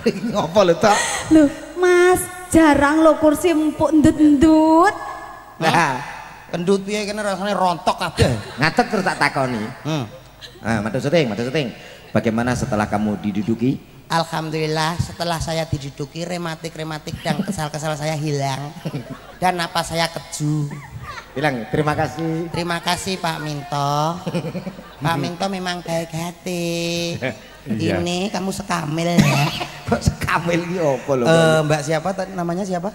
ngopo lho tok Loh, Mas, jarang lo kursi empuk ndut-ndut. nah Kendut piye kene rasane rontok kabeh. ngatek terus tak takoni Hmm. nah madu syuting madu syuting bagaimana setelah kamu diduduki Alhamdulillah setelah saya diduduki rematik-rematik dan kesal-kesal saya hilang dan napas saya keju. bilang terima kasih Terima kasih Pak Minto. Pak Minto memang baik hati. Iya. Ini kamu sekamil ya. kok sekamil iki opo lho Eh, Mbak siapa tadi namanya siapa?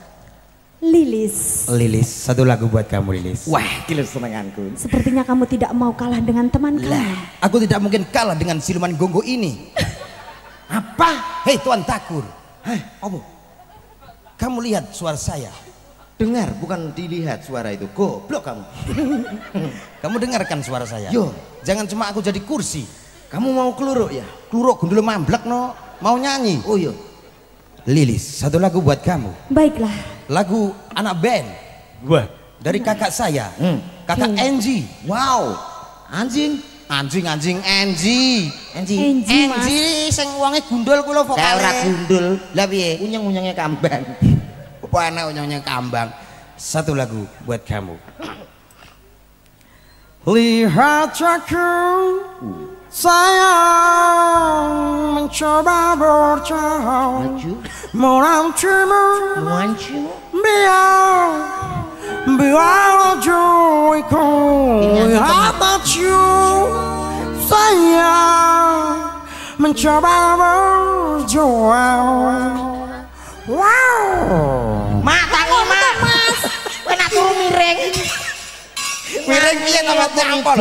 Lilis, Lilis. Satu lagu buat kamu Lilis. wah gila senenganku sepertinya kamu tidak mau kalah dengan teman kamu. Aku tidak mungkin kalah dengan siluman gonggo ini. Apa? Hei Tuan Takur. heh apa Kamu lihat suara saya. dengar bukan dilihat suara itu goblok kamu Kamu dengarkan suara saya. Yo. Jangan cuma aku jadi kursi. kamu mau keluruk ya Kluruk gundul mamblek no. Mau nyanyi. oh iya Lilis, satu lagu buat kamu. Baiklah, Lagu anak band Wah, dari kakak saya. Hmm. Kakak Angie. wow anjing Anjing anjing anjing Enji mas. Angie sing wonge gundul kula kayak ora vokale. gundul Lah piye? unyeng-unyengnya kambang Apa anak nyonya kambang. Satu lagu buat kamu. Lihat aku sayang mencoba berjauh maju menantimu Beware of you, how about you? Mencoba. Wow, mata mas, kena aku miring. Wiring piye tempatne ampol.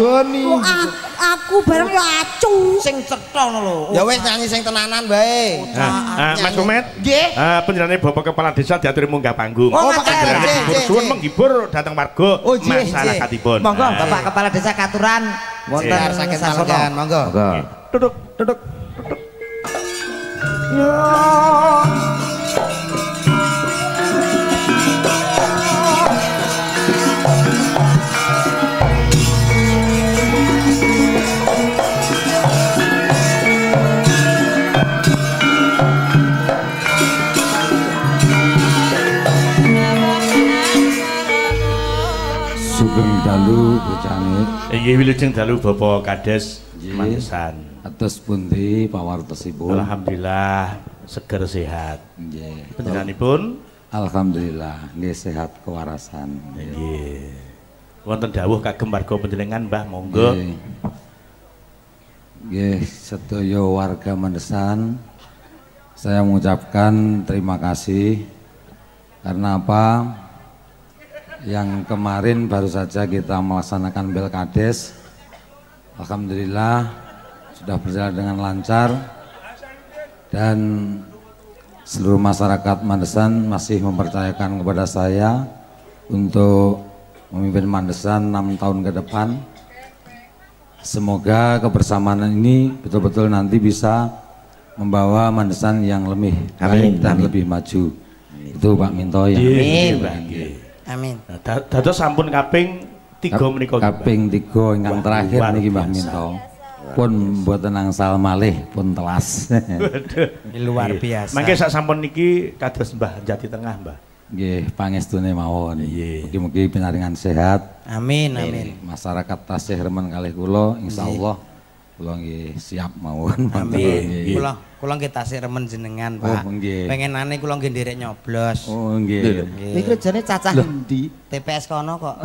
Oh, ah, aku bareng yo acung. Sing cetho lho. Ya wis nyanyi sing tenanan bae. Ah, ah, Mas Umet. Nggih. Ah panjenengane Bapak Kepala Desa diaturi munggah panggung. Oh, penjerane suwun menghibur datang warga oh, masyarakatipun. Monggo Bapak Kepala Desa katuran wonten saking salajengan. Monggo. Duduk, duduk. Inggih wilujeng dalu Bapak Kades Nggih. Mangesan. atus pundi pawartosipun. Alhamdulillah seger sehat. Nggih. Panjenenganipun Alhamdulillah nggih sehat kewarasan. nggih. Wonten dawuh kagem warga panjenengan Mbah monggo. Nggih. Nggih, sedaya warga Mendesan saya mengucapkan terima kasih karena apa? Yang kemarin baru saja kita melaksanakan Belkades. Alhamdulillah sudah berjalan dengan lancar dan seluruh masyarakat Mandesan masih mempercayakan kepada saya untuk memimpin Mandesan enam tahun ke depan. Semoga kebersamaan ini betul-betul nanti bisa membawa Mandesan yang lebih Amin, baik dan amin. lebih maju. Itu Pak Minto yang Amin. Nggih. Amin. Nah, da- Dados sampun kaping 3 menika. nggih, Mbah. kaping tiga ingkang Wah, terakhir niki Mbah. Minto. Pun mboten angsal malih pun telas. Luar biasa. Mangke sak sampun niki kados Mbah Jati Tengah, Mbah. Nggih, pangestune mawon. Mugi-mugi pinaringan sehat. Amin, amin. Masyarakat tasih remen kalih kula insyaallah kula nggih siap mawon. Amin. Kula kula nggih tasih remen jenengan, Oh, Pak. nggih. Pengenane kula nggih nderek nyoblos. Oh nggih. Iki jane cacah endi? TPS kono kok.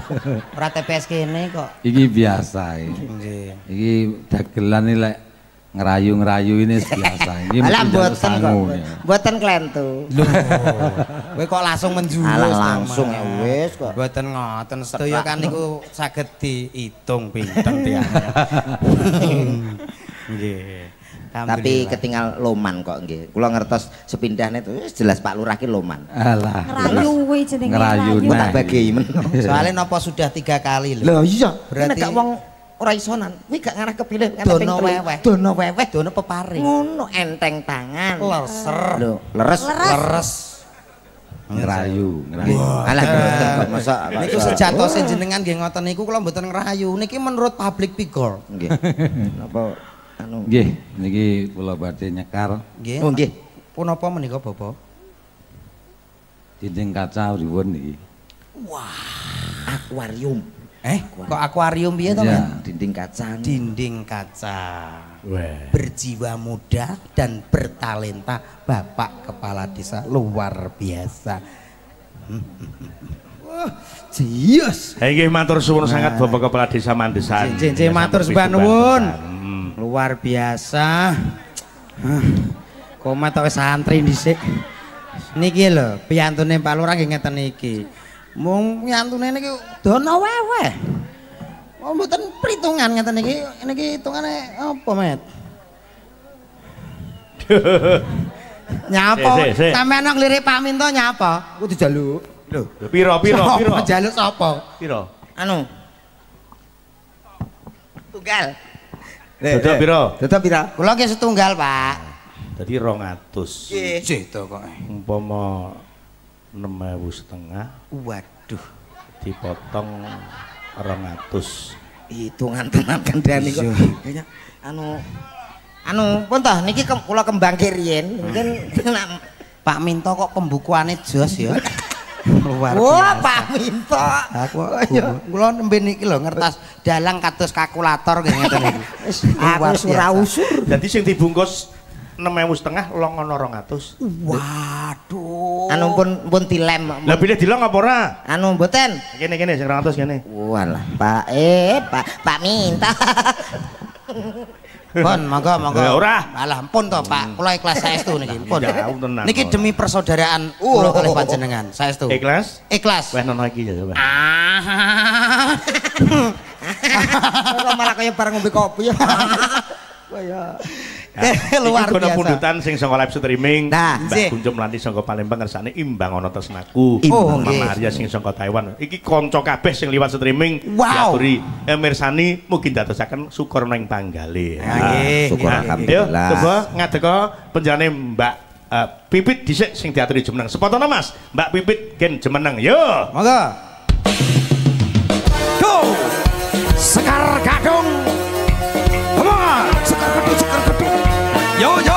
Ora TPS kene kok. Iki biasa iki. Nggih. Iki dagelan iki lek ngerayu-ngerayu ini biasa. Iki Alah mboten kok. Mboten klentu. Lho. Kowe kok langsung menjurus. Alah to, langsung ya wis kok. Mboten ngoten sedaya kan niku saged diitung pinten tiyangnya. Nggih. Tapi ketinggal loman kok nggih. Kula ngertos sepindahne itu wis jelas Pak Lurah ki loman. Alah. Ngerayu kuwi jenenge Ngerayu, ngerayu. nah. Tak bagi men. Soalnya nopo sudah tiga kali lho. Lho iya, Berarti- nek gak wong ora isonan, kuwi gak ngarah kepilih Dono weweh. Dono weweh. Dono peparing. Ngono enteng tangan. Leser. Lho, leres. Leres. Ngerayu, ngerayu. Alah kok masa. Niku sejatose jenengan nggih ngoten niku kula mboten ngerayu. Niki menurut public figure. Nggih. Napa anu? Nggih, niki kula badhe nyekar Nggih. Oh nggih. Punapa menika Bapak? dinding kaca pripun niki. Akuarium. Eh, kok akuarium piye to. Men? Dinding kaca. Dinding kaca. Wah. Berjiwa muda dan bertalenta Bapak Kepala Desa luar biasa. Wah, Jius. Nggih matur suwun sangat Bapak Kepala Desa Mandesan. Cincin matur nuwun. Hmm. Luar biasa. Komat tau santri dhisik. Niki lho, piyantune Pak Lurah nggih ngeten iki. Mung piyantune niki dono weweh. Oh mboten perhitungan ngeten iki. Niki hitungane apa, Met? nyapa? Sampeyan nang lirik Pak Minto nyapa? Ku dijaluk. Lho, Piro piro piro. Sapa jaluk sapa? Piro? Anu. Tunggal. Dodo piro? Tetep pira? Kula ki setunggal, Pak. Dadi 200. Nggih. Sedo kok. Umpama 6000 setengah Waduh. dipotong 200. hitungan tenan kandhane kok. Kayaknya anu anu pun toh niki kem, kula kembang riyen mungkin nak Pak Minto kok pembukuannya jos ya. Luar Wah, biasa. Pak Minto. Aku kula nembe niki lho ngertas dalang kados kalkulator nggih ngeten iki. Aku ora usur. Dadi sing dibungkus 6000 setengah longono 200. Waduh. Anu pun pun dilem. Lah pilih dilong apa ora? Anu mboten. Kene kene sing 200 kene. Walah, Pak eh Pak Pak Minto. Pun monggo monggo. Ya, ora. Alah pun to Pak, kula ikhlas saestu niki. Pun. Jauh tenan. Niki demi persaudaraan kula kalih panjenengan. Saestu. Ikhlas? Ikhlas. Wes nono iki ya coba. Ah. Malah kaya bareng ngombe kopi ya. Kaya Luar Iki kono biasa. pundutan sing saka live streaming. Nah, Mbak sih. Kunjung Melanti saka Palembang ngersane imbang ana tresnaku. Oh, Mama. Arya sing saka Taiwan. Iki kanca kabeh sing liwat streaming Wow. diaturi eh, mirsani mugi dadosaken syukur ning tanggale. Ya, nggih. syukur Nah, alhamdulillah. Coba ngadeka penjane Mbak eh, Pipit dhisik sing diaturi jemeneng. Sepotono Mas, Mbak Pipit gen jemeneng. Yo. Monggo. Go! Sekar Gadung. 行行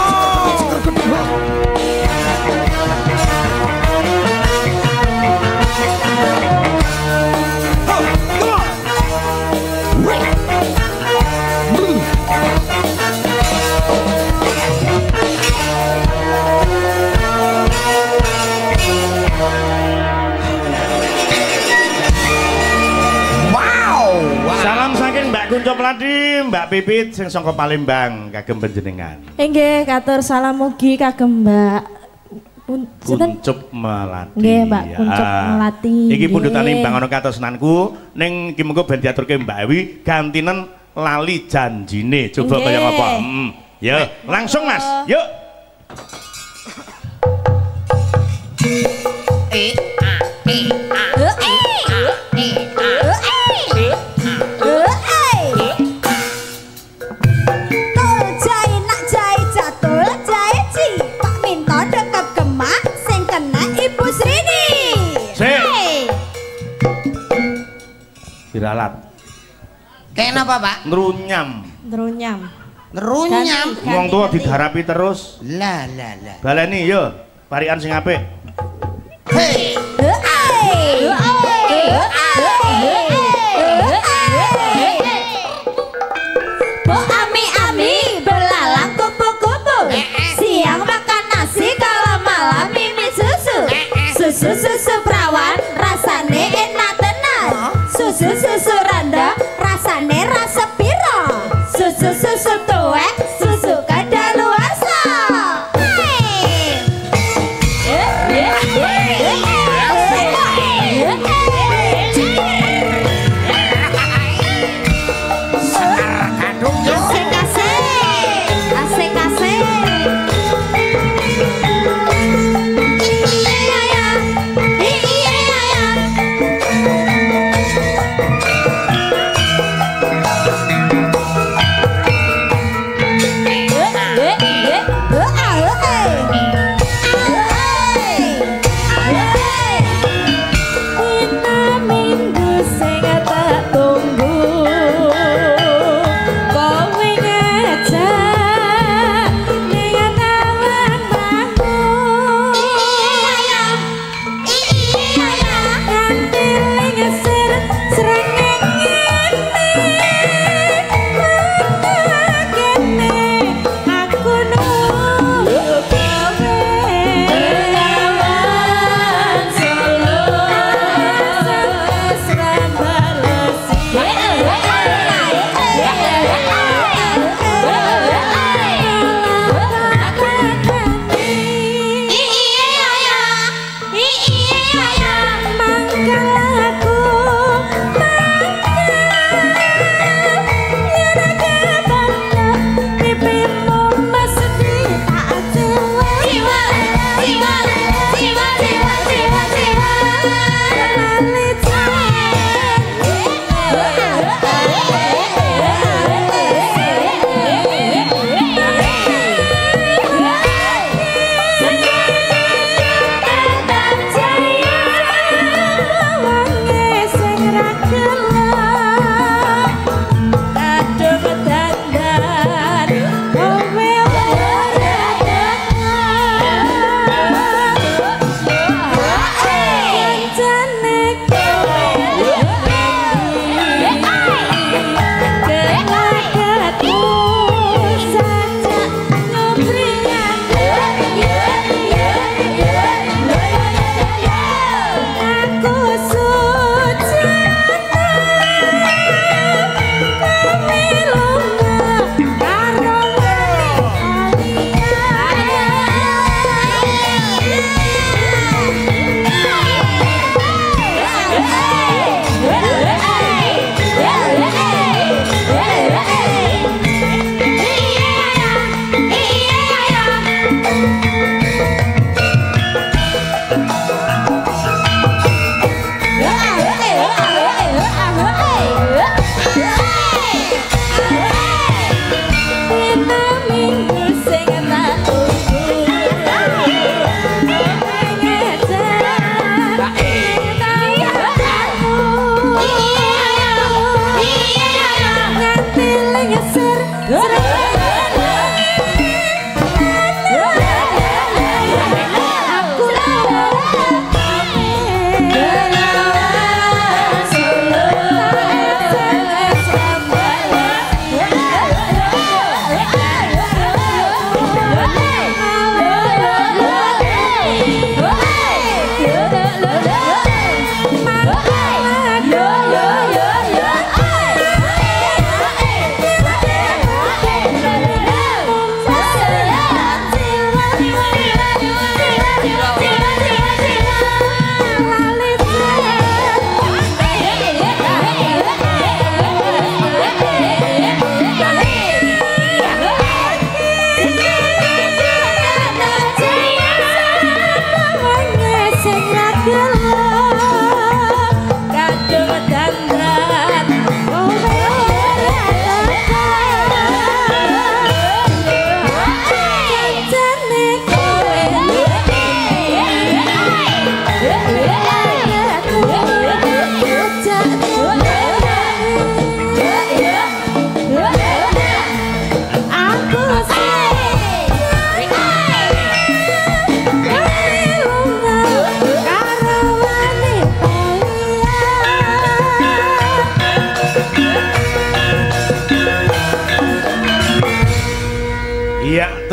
Kuncup Ladi, Mbak Pipit, sing saka Palembang, kagem panjenengan. Inggih, katur salam mugi kagem Mbak Kuncup Melati. Nggih, Mbak Kuncup ah. Melati. Iki pundutane Mbak Ono Kato Senanku, neng kimengku bentiatur ke Mbak Ewi, gantinen lali janjine. Coba kaya apa? Hmm. Yo, langsung mas, yuk. Eh, eh, eh, eh, eh, eh, eh, eh, eh, eh, eh, eh, Diralat. Kayak napa pak? Nrunyam. Terunyam. Nerunyam. Ganti. Wong tua digarapi terus. Lah lah lah. Baleni yo. Parian sing apik. Hei. Bu Ami Ami belalang kupu-kupu Siang makan nasi kalau malam minum susu Susu susu Susu susu randa rasane rasa piro? Susu susu tuwek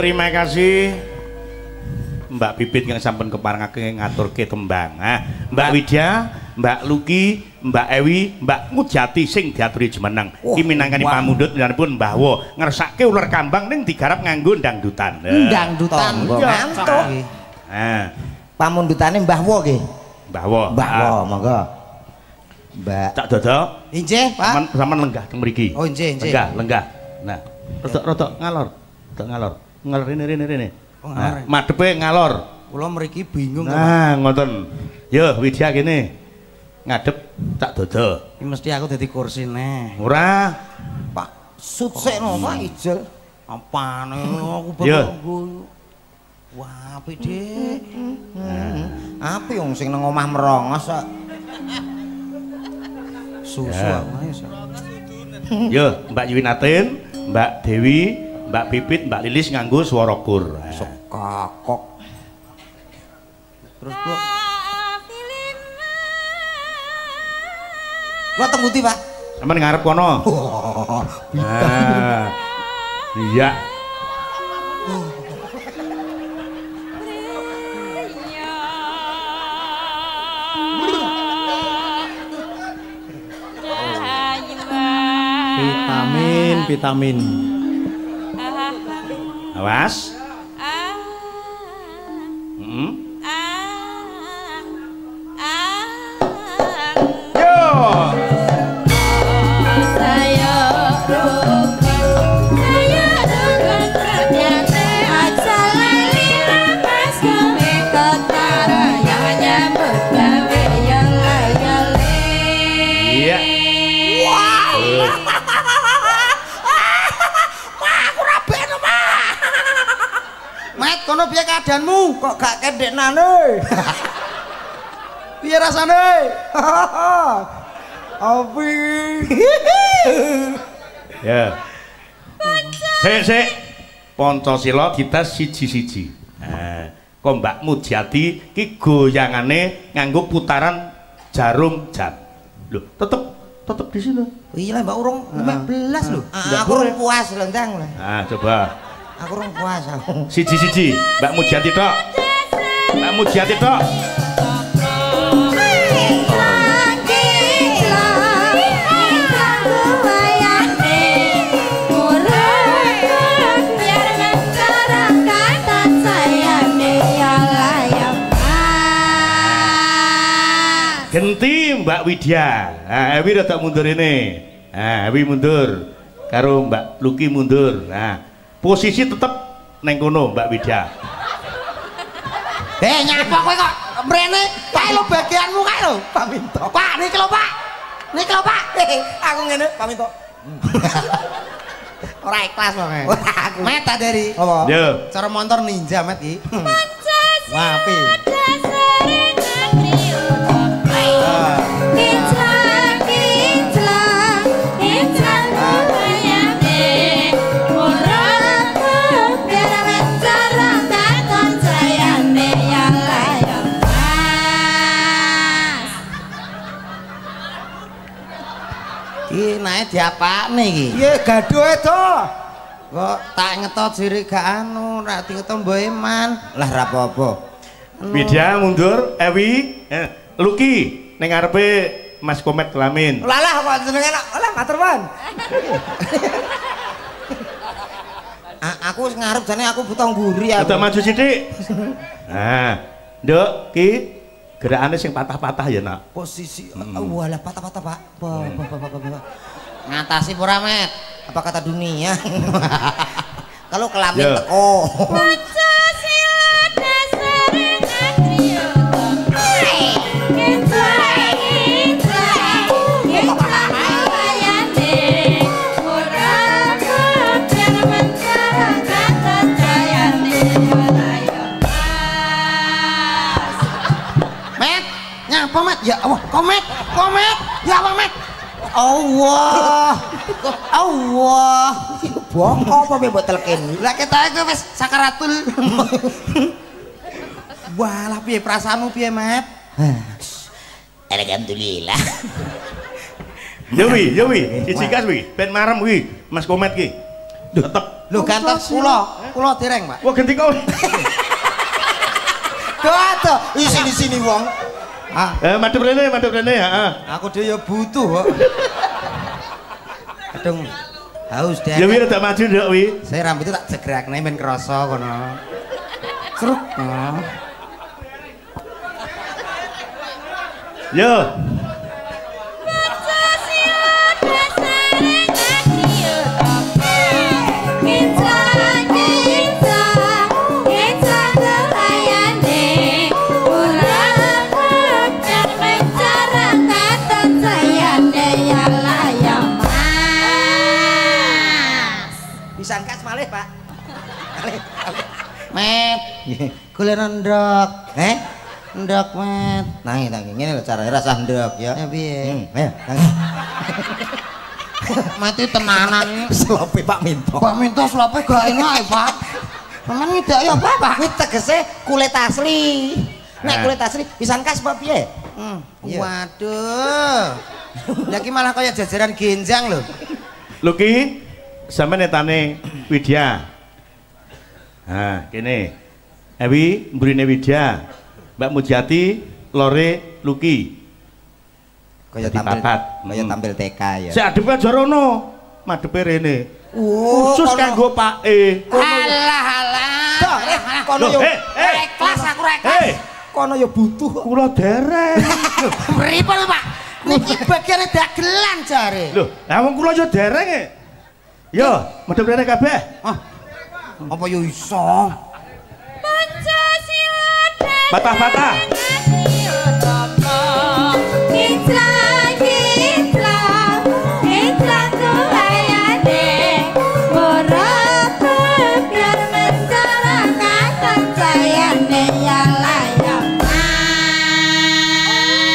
Terima kasih Mbak Pipit yang sampun keparengake ngaturke tembang. Ah, Mbak Widya, Mbak Luki, Mbak Ewi, Mbak Mujati sing diaturi jemeneng. Iki minangkani pamundhut pun Mbah Wo ngersake ular kambang ning digarap nganggo dangdutan. Eh, Dangdutan. Ngantuk. nggih. Ah, Pamundutane Mbah Wo nggih. Mbah Wo. Mbah Ah, Wo, monggo. Mbak Tak dodok. Injih, Pak. Sampeyan lenggah teng mriki. Oh, injih, injih. Lenggah, lenggah. Nah, rodok-rodok ngalor. Rodok ngalor. Ngalor rene rene rene. Oh, Nah, ngalor. madepe ngalor. Kula mriki bingung. Nah, ngoten. Yo, Widya kene. Ngadep tak dodo. Iki mesti aku dadi kursine. Ora. Pak sutsekno Pak ijel. Apane aku baru Wah, apik, Dik. Apa yang sing nang omah merongos kok. Susu Ya. aku ae. Sa. Yo, Mbak Yuwinatin, Mbak Dewi, Mbak Pipit, Mbak Lilis nganggo swara kur. Nah. Kakok. Terus, Bro. Kula teng Pak? Sampeyan ngarep kono. Nah. Iya. Vitamin, vitamin. Awas. Ah. Hmm. Piye keadaanmu? Kok gak kendeknane? Piye rasane? Api. Ya. Sik, sik. Pancasila kita siji-siji. Nah, kok Mbak Mujati ki goyangane nganggo putaran jarum jam. Loh, tetep tetep di sini. Iya lah Mbak Urung 15 lho. Ah, Aku rung puas lenteng. Nah, coba Aku rung puas aku. siji-siji. Mbak Mujati tok. Mbak Mujati tok. Genti Mbak Widya. Nah, Ewi rada mundur ini. Nah, Ewi mundur. Karo Mbak Luki mundur. Nah, posisi tetep neng kono Mbak Widya. Eh nyapa kowe kok mrene kae lho bagianmu kae lho. Pak Minto. Pak, niki lho Pak. Niki lho Pak. Aku ngene, Pak Minto. Ora ikhlas kok. Aku. Met dari. Apa? Yo. Cara motor ninja met iki. Wah, apik. Nae diapakne iki? Iya gaduh itu. Kok tak ngetot sirik gak anu, ra dingetot mbok Iman. Lah ra apa-apa. Widya mundur, Ewi, eh, Luki ning ngarepe Mas Komet kelamin. Lah lah kok jenenge enak. Lah matur. A- aku wis ngarep jane aku butuh mburi aku. Ada maju sithik. Nah, Nduk, ki gerakane sing patah-patah ya, Nak. Posisi walah patah-patah, Pak. Apa apa. Ngatasi pura met. Apa kata dunia? Kalau kelamin Ya. teko. Met, nyapa met? Ya Allah, komet, komet. Ya apa met? Allah. Allah. Bohong apa be mbok telken? Lah kita iki wis sakaratul. Walah piye perasaanmu piye met? Alhamdulillah. Yo wi, yo wi, siji gas wi, ben marem wi, Mas Komet ki. Tetep Lho gantos kula, kula dereng, Pak. Wah ganti kau. Dodo, di sini-sini wong. Ah, Eh madhep rene, madhep rene ya. ah. aku dhewe ya butuh kok. Kadung haus deh. Ya wi rada maju nduk wi. Saya rambutnya tak jegrakne men krasa kono. Oh. Yo. Malih, Pak. Met. Kula ndok. Eh? Ndok, Met. Nangi, nangi. Ngene lho carane rasa ndok ya. Ya piye? Hmm, ayo, nangi. Mati tenanan. Selope Pak Minto. Pak minta slope gak enak, Pak. Temen ngidak ya apa, Pak? Kuwi tegese kulit asli. Nek kulit asli bisa kas apa piye? Hmm. Iya. Waduh. Lah ki malah kaya jajaran genjang lho. Luki sampe netane Widya. Nah, kene. Ewi mburine Widya. Mbak Mujati lore Luki. Kaya Jadi tampil papat. kaya Hmm. tampil TK ya. Si adepe aja rono. Madepe rene. Oh, Khusus kanggo Pak E. Alah, alah. Eh, kono yo eh, eh. Reklas aku reklas. Hei, kono yo butuh. kok. kula dereng. Pripun, Pak? Niki bagiane dagelan jare. Lho, lah wong kula yo dereng e. Yo, madhep rene kabeh. Ah. Apa yo iso? Patah-patah.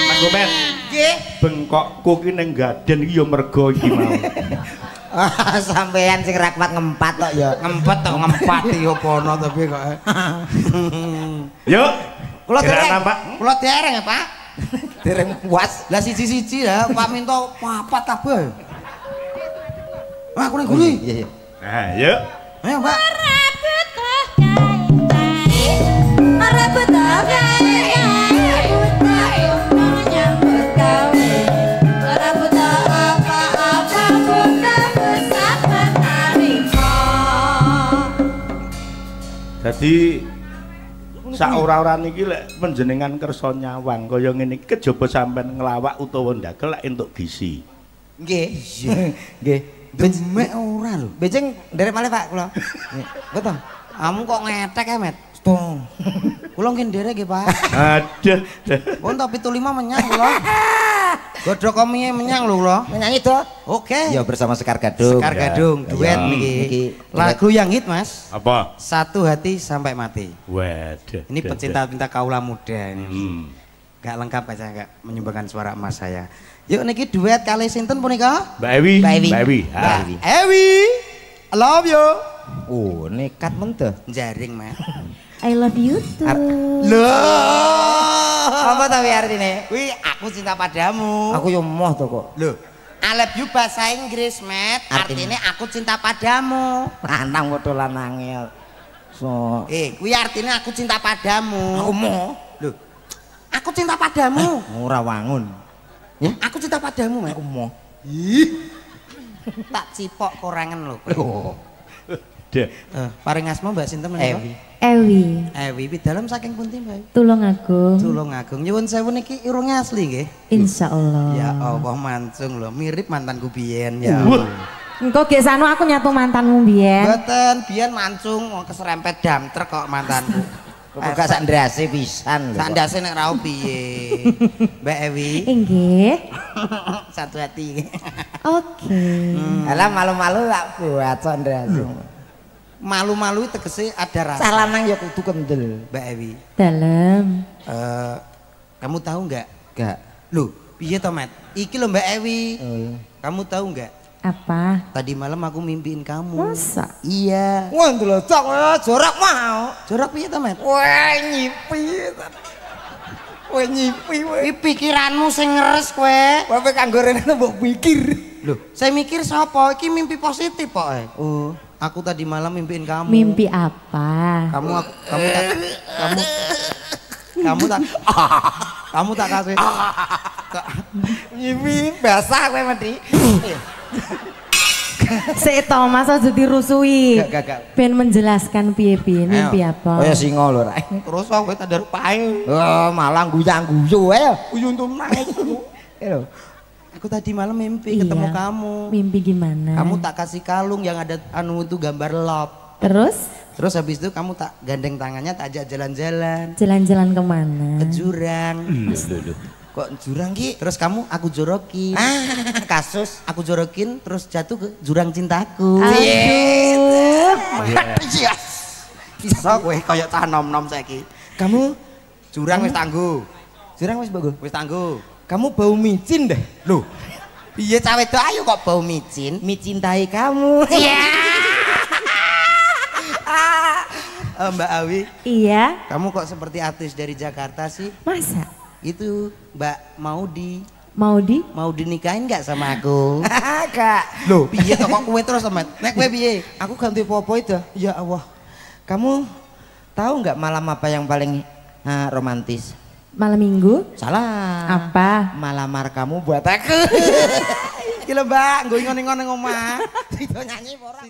Mas Gomet, Nggih. bengkokku ki ning gaden iki yo mergo iki mau. Sampean sing ra kuat ngempat tok ya. Ngempet to ngempat yo pono tapi kok. Yuk. Kula dereng. nampak. Kula dereng ya, Pak. Dereng puas. Lah siji-siji ya, Pak Minto papat kabeh. Wah, aku ning guri. Iya, iya. Nah, yuk. Ayo, Pak. Dadi sak ora-ora niki lek panjenengan kersa nyawang kaya ngene iki kejaba sampean nglawak utawa ndagel lek entuk gizi. Nggih. Nggih. Demek ora lho. Bejeng derek malih Pak kula. Betul. Kamu kok ngetek ya, Met? Tuh. Kula nggih nderek nggih, Pak. Aduh. Pun top 75 menyang kula. Godhok komiye menyang lho kula. Menyanyi to? Oke. Ya bersama Sekar Gadung. Sekar Gadung, Ya, duet ya. niki. Niki Lagu yang hit, Mas. Apa? Satu hati sampai mati. Waduh. Ini pecinta-pecinta kaula muda ini. Hmm. Gak lengkap aja gak menyumbangkan suara emas saya. Yuk niki duet kali sinten punika? Mbak Ewi. Mbak Ewi. Mbak Ewi. Mbak. Ewi. Ewi. I love you. Oh, nekat men. Jaring, Mas. I love you too. Loh. Apa tapi artinya? Wih, aku cinta padamu. Aku yo moh to kok. Loh. I love you bahasa Inggris, Matt. Artinya? Artinya aku cinta padamu. Lanang foto lanangnya. So, Eh, kuwi artinya aku cinta padamu. aku moh. Loh. Aku cinta padamu. Ora wangun. Ya, Aku cinta padamu, Matt. aku moh. Tak cipok korangan lho. Oh, Deh. Eh, paring asma Mbak Sinten menika? Ewi. Ewi, Ewi, wi dalam saking pundi, Mbak? tulung agung. Tulung Agung. Nyuwun sewu niki irunge asli nggih. Insya Allah. Ya Allah mancung lho, mirip mantanku biyen ya. Wah. Engkau gak sanu aku nyatu mantanmu biyen. Mboten, biyen mancung keserempet dam truk kok mantanku. Kok gak sak ndrase pisan lho. Sak ndase nek rau piye? Mbak Ewi, Inggih. satu hati. Oke. Alah malu-malu tak buat sak ndrase. Malu-malu tegese ada rasa. Cah lanang ya kudu kendel. Mbak Ewi, Dalam. eh kamu tahu nggak? Gak. Loh, piye to, Mat? Iki lho Mbak Ewi. Oh. Kamu tahu nggak? Apa? Tadi malam aku mimpiin kamu. Masa? Iya. Wah, ndelocok jorak mau. Jorok piye to, Mat? Wah, nyipi. Wah, nyipi. Iki pikiranmu sing ngeres kowe. Wae kanggo rene mbok pikir. Loh, saya mikir sapa? Iki mimpi positif kok. Oh, Aku tadi malam mimpiin kamu. Mimpi apa? Kamu aku, kamu tak kamu kamu tak kamu tak kasih Ka- Mimpi basah kowe Medi. Sik to Mas aja dirusui. Gak, gak, gak. Ben menjelaskan piye-piye mimpi apa. Kaya singa lho rek. terus aku tak ada rupae. Oh, malah guyang-guyu ae. Uyun tuh naik. Lho. Aku tadi malam mimpi Iya. ketemu kamu. Mimpi gimana? Kamu tak kasih kalung yang ada anu itu gambar love. Terus Terus habis itu kamu tak gandeng tangannya tak ajak jalan-jalan jalan-jalan ke mana? ke jurang. Kok jurang Ki? Terus kamu aku jorokin. Ah, kasus. Aku jorokin terus jatuh ke jurang cintaku. Aduh. Yes. Bisa kowe kaya cah nom-nom saiki. Kamu jurang wis tangguh. Jurang wis bagus. Wis tangguh. Kamu bau micin deh. Loh. Piye cawe wedok ayo kok bau micin? Micintai kamu. Eh, Mbak Awi, Iya, kamu kok seperti artis dari Jakarta sih? masa Itu Mbak Maudi mau di mau dinikahin nggak sama aku? Kak. Loh, piye to kok kowe terus temen? Nek kowe piye? Aku ganti popo itu. Ya Allah. Kamu tahu nggak malam apa yang paling ah, romantis? Malam minggu? Salah. Apa? Malamar kamu buat aku. Lho Mbak, nggo ngono-ngono omah. Sido nyanyi apa ora?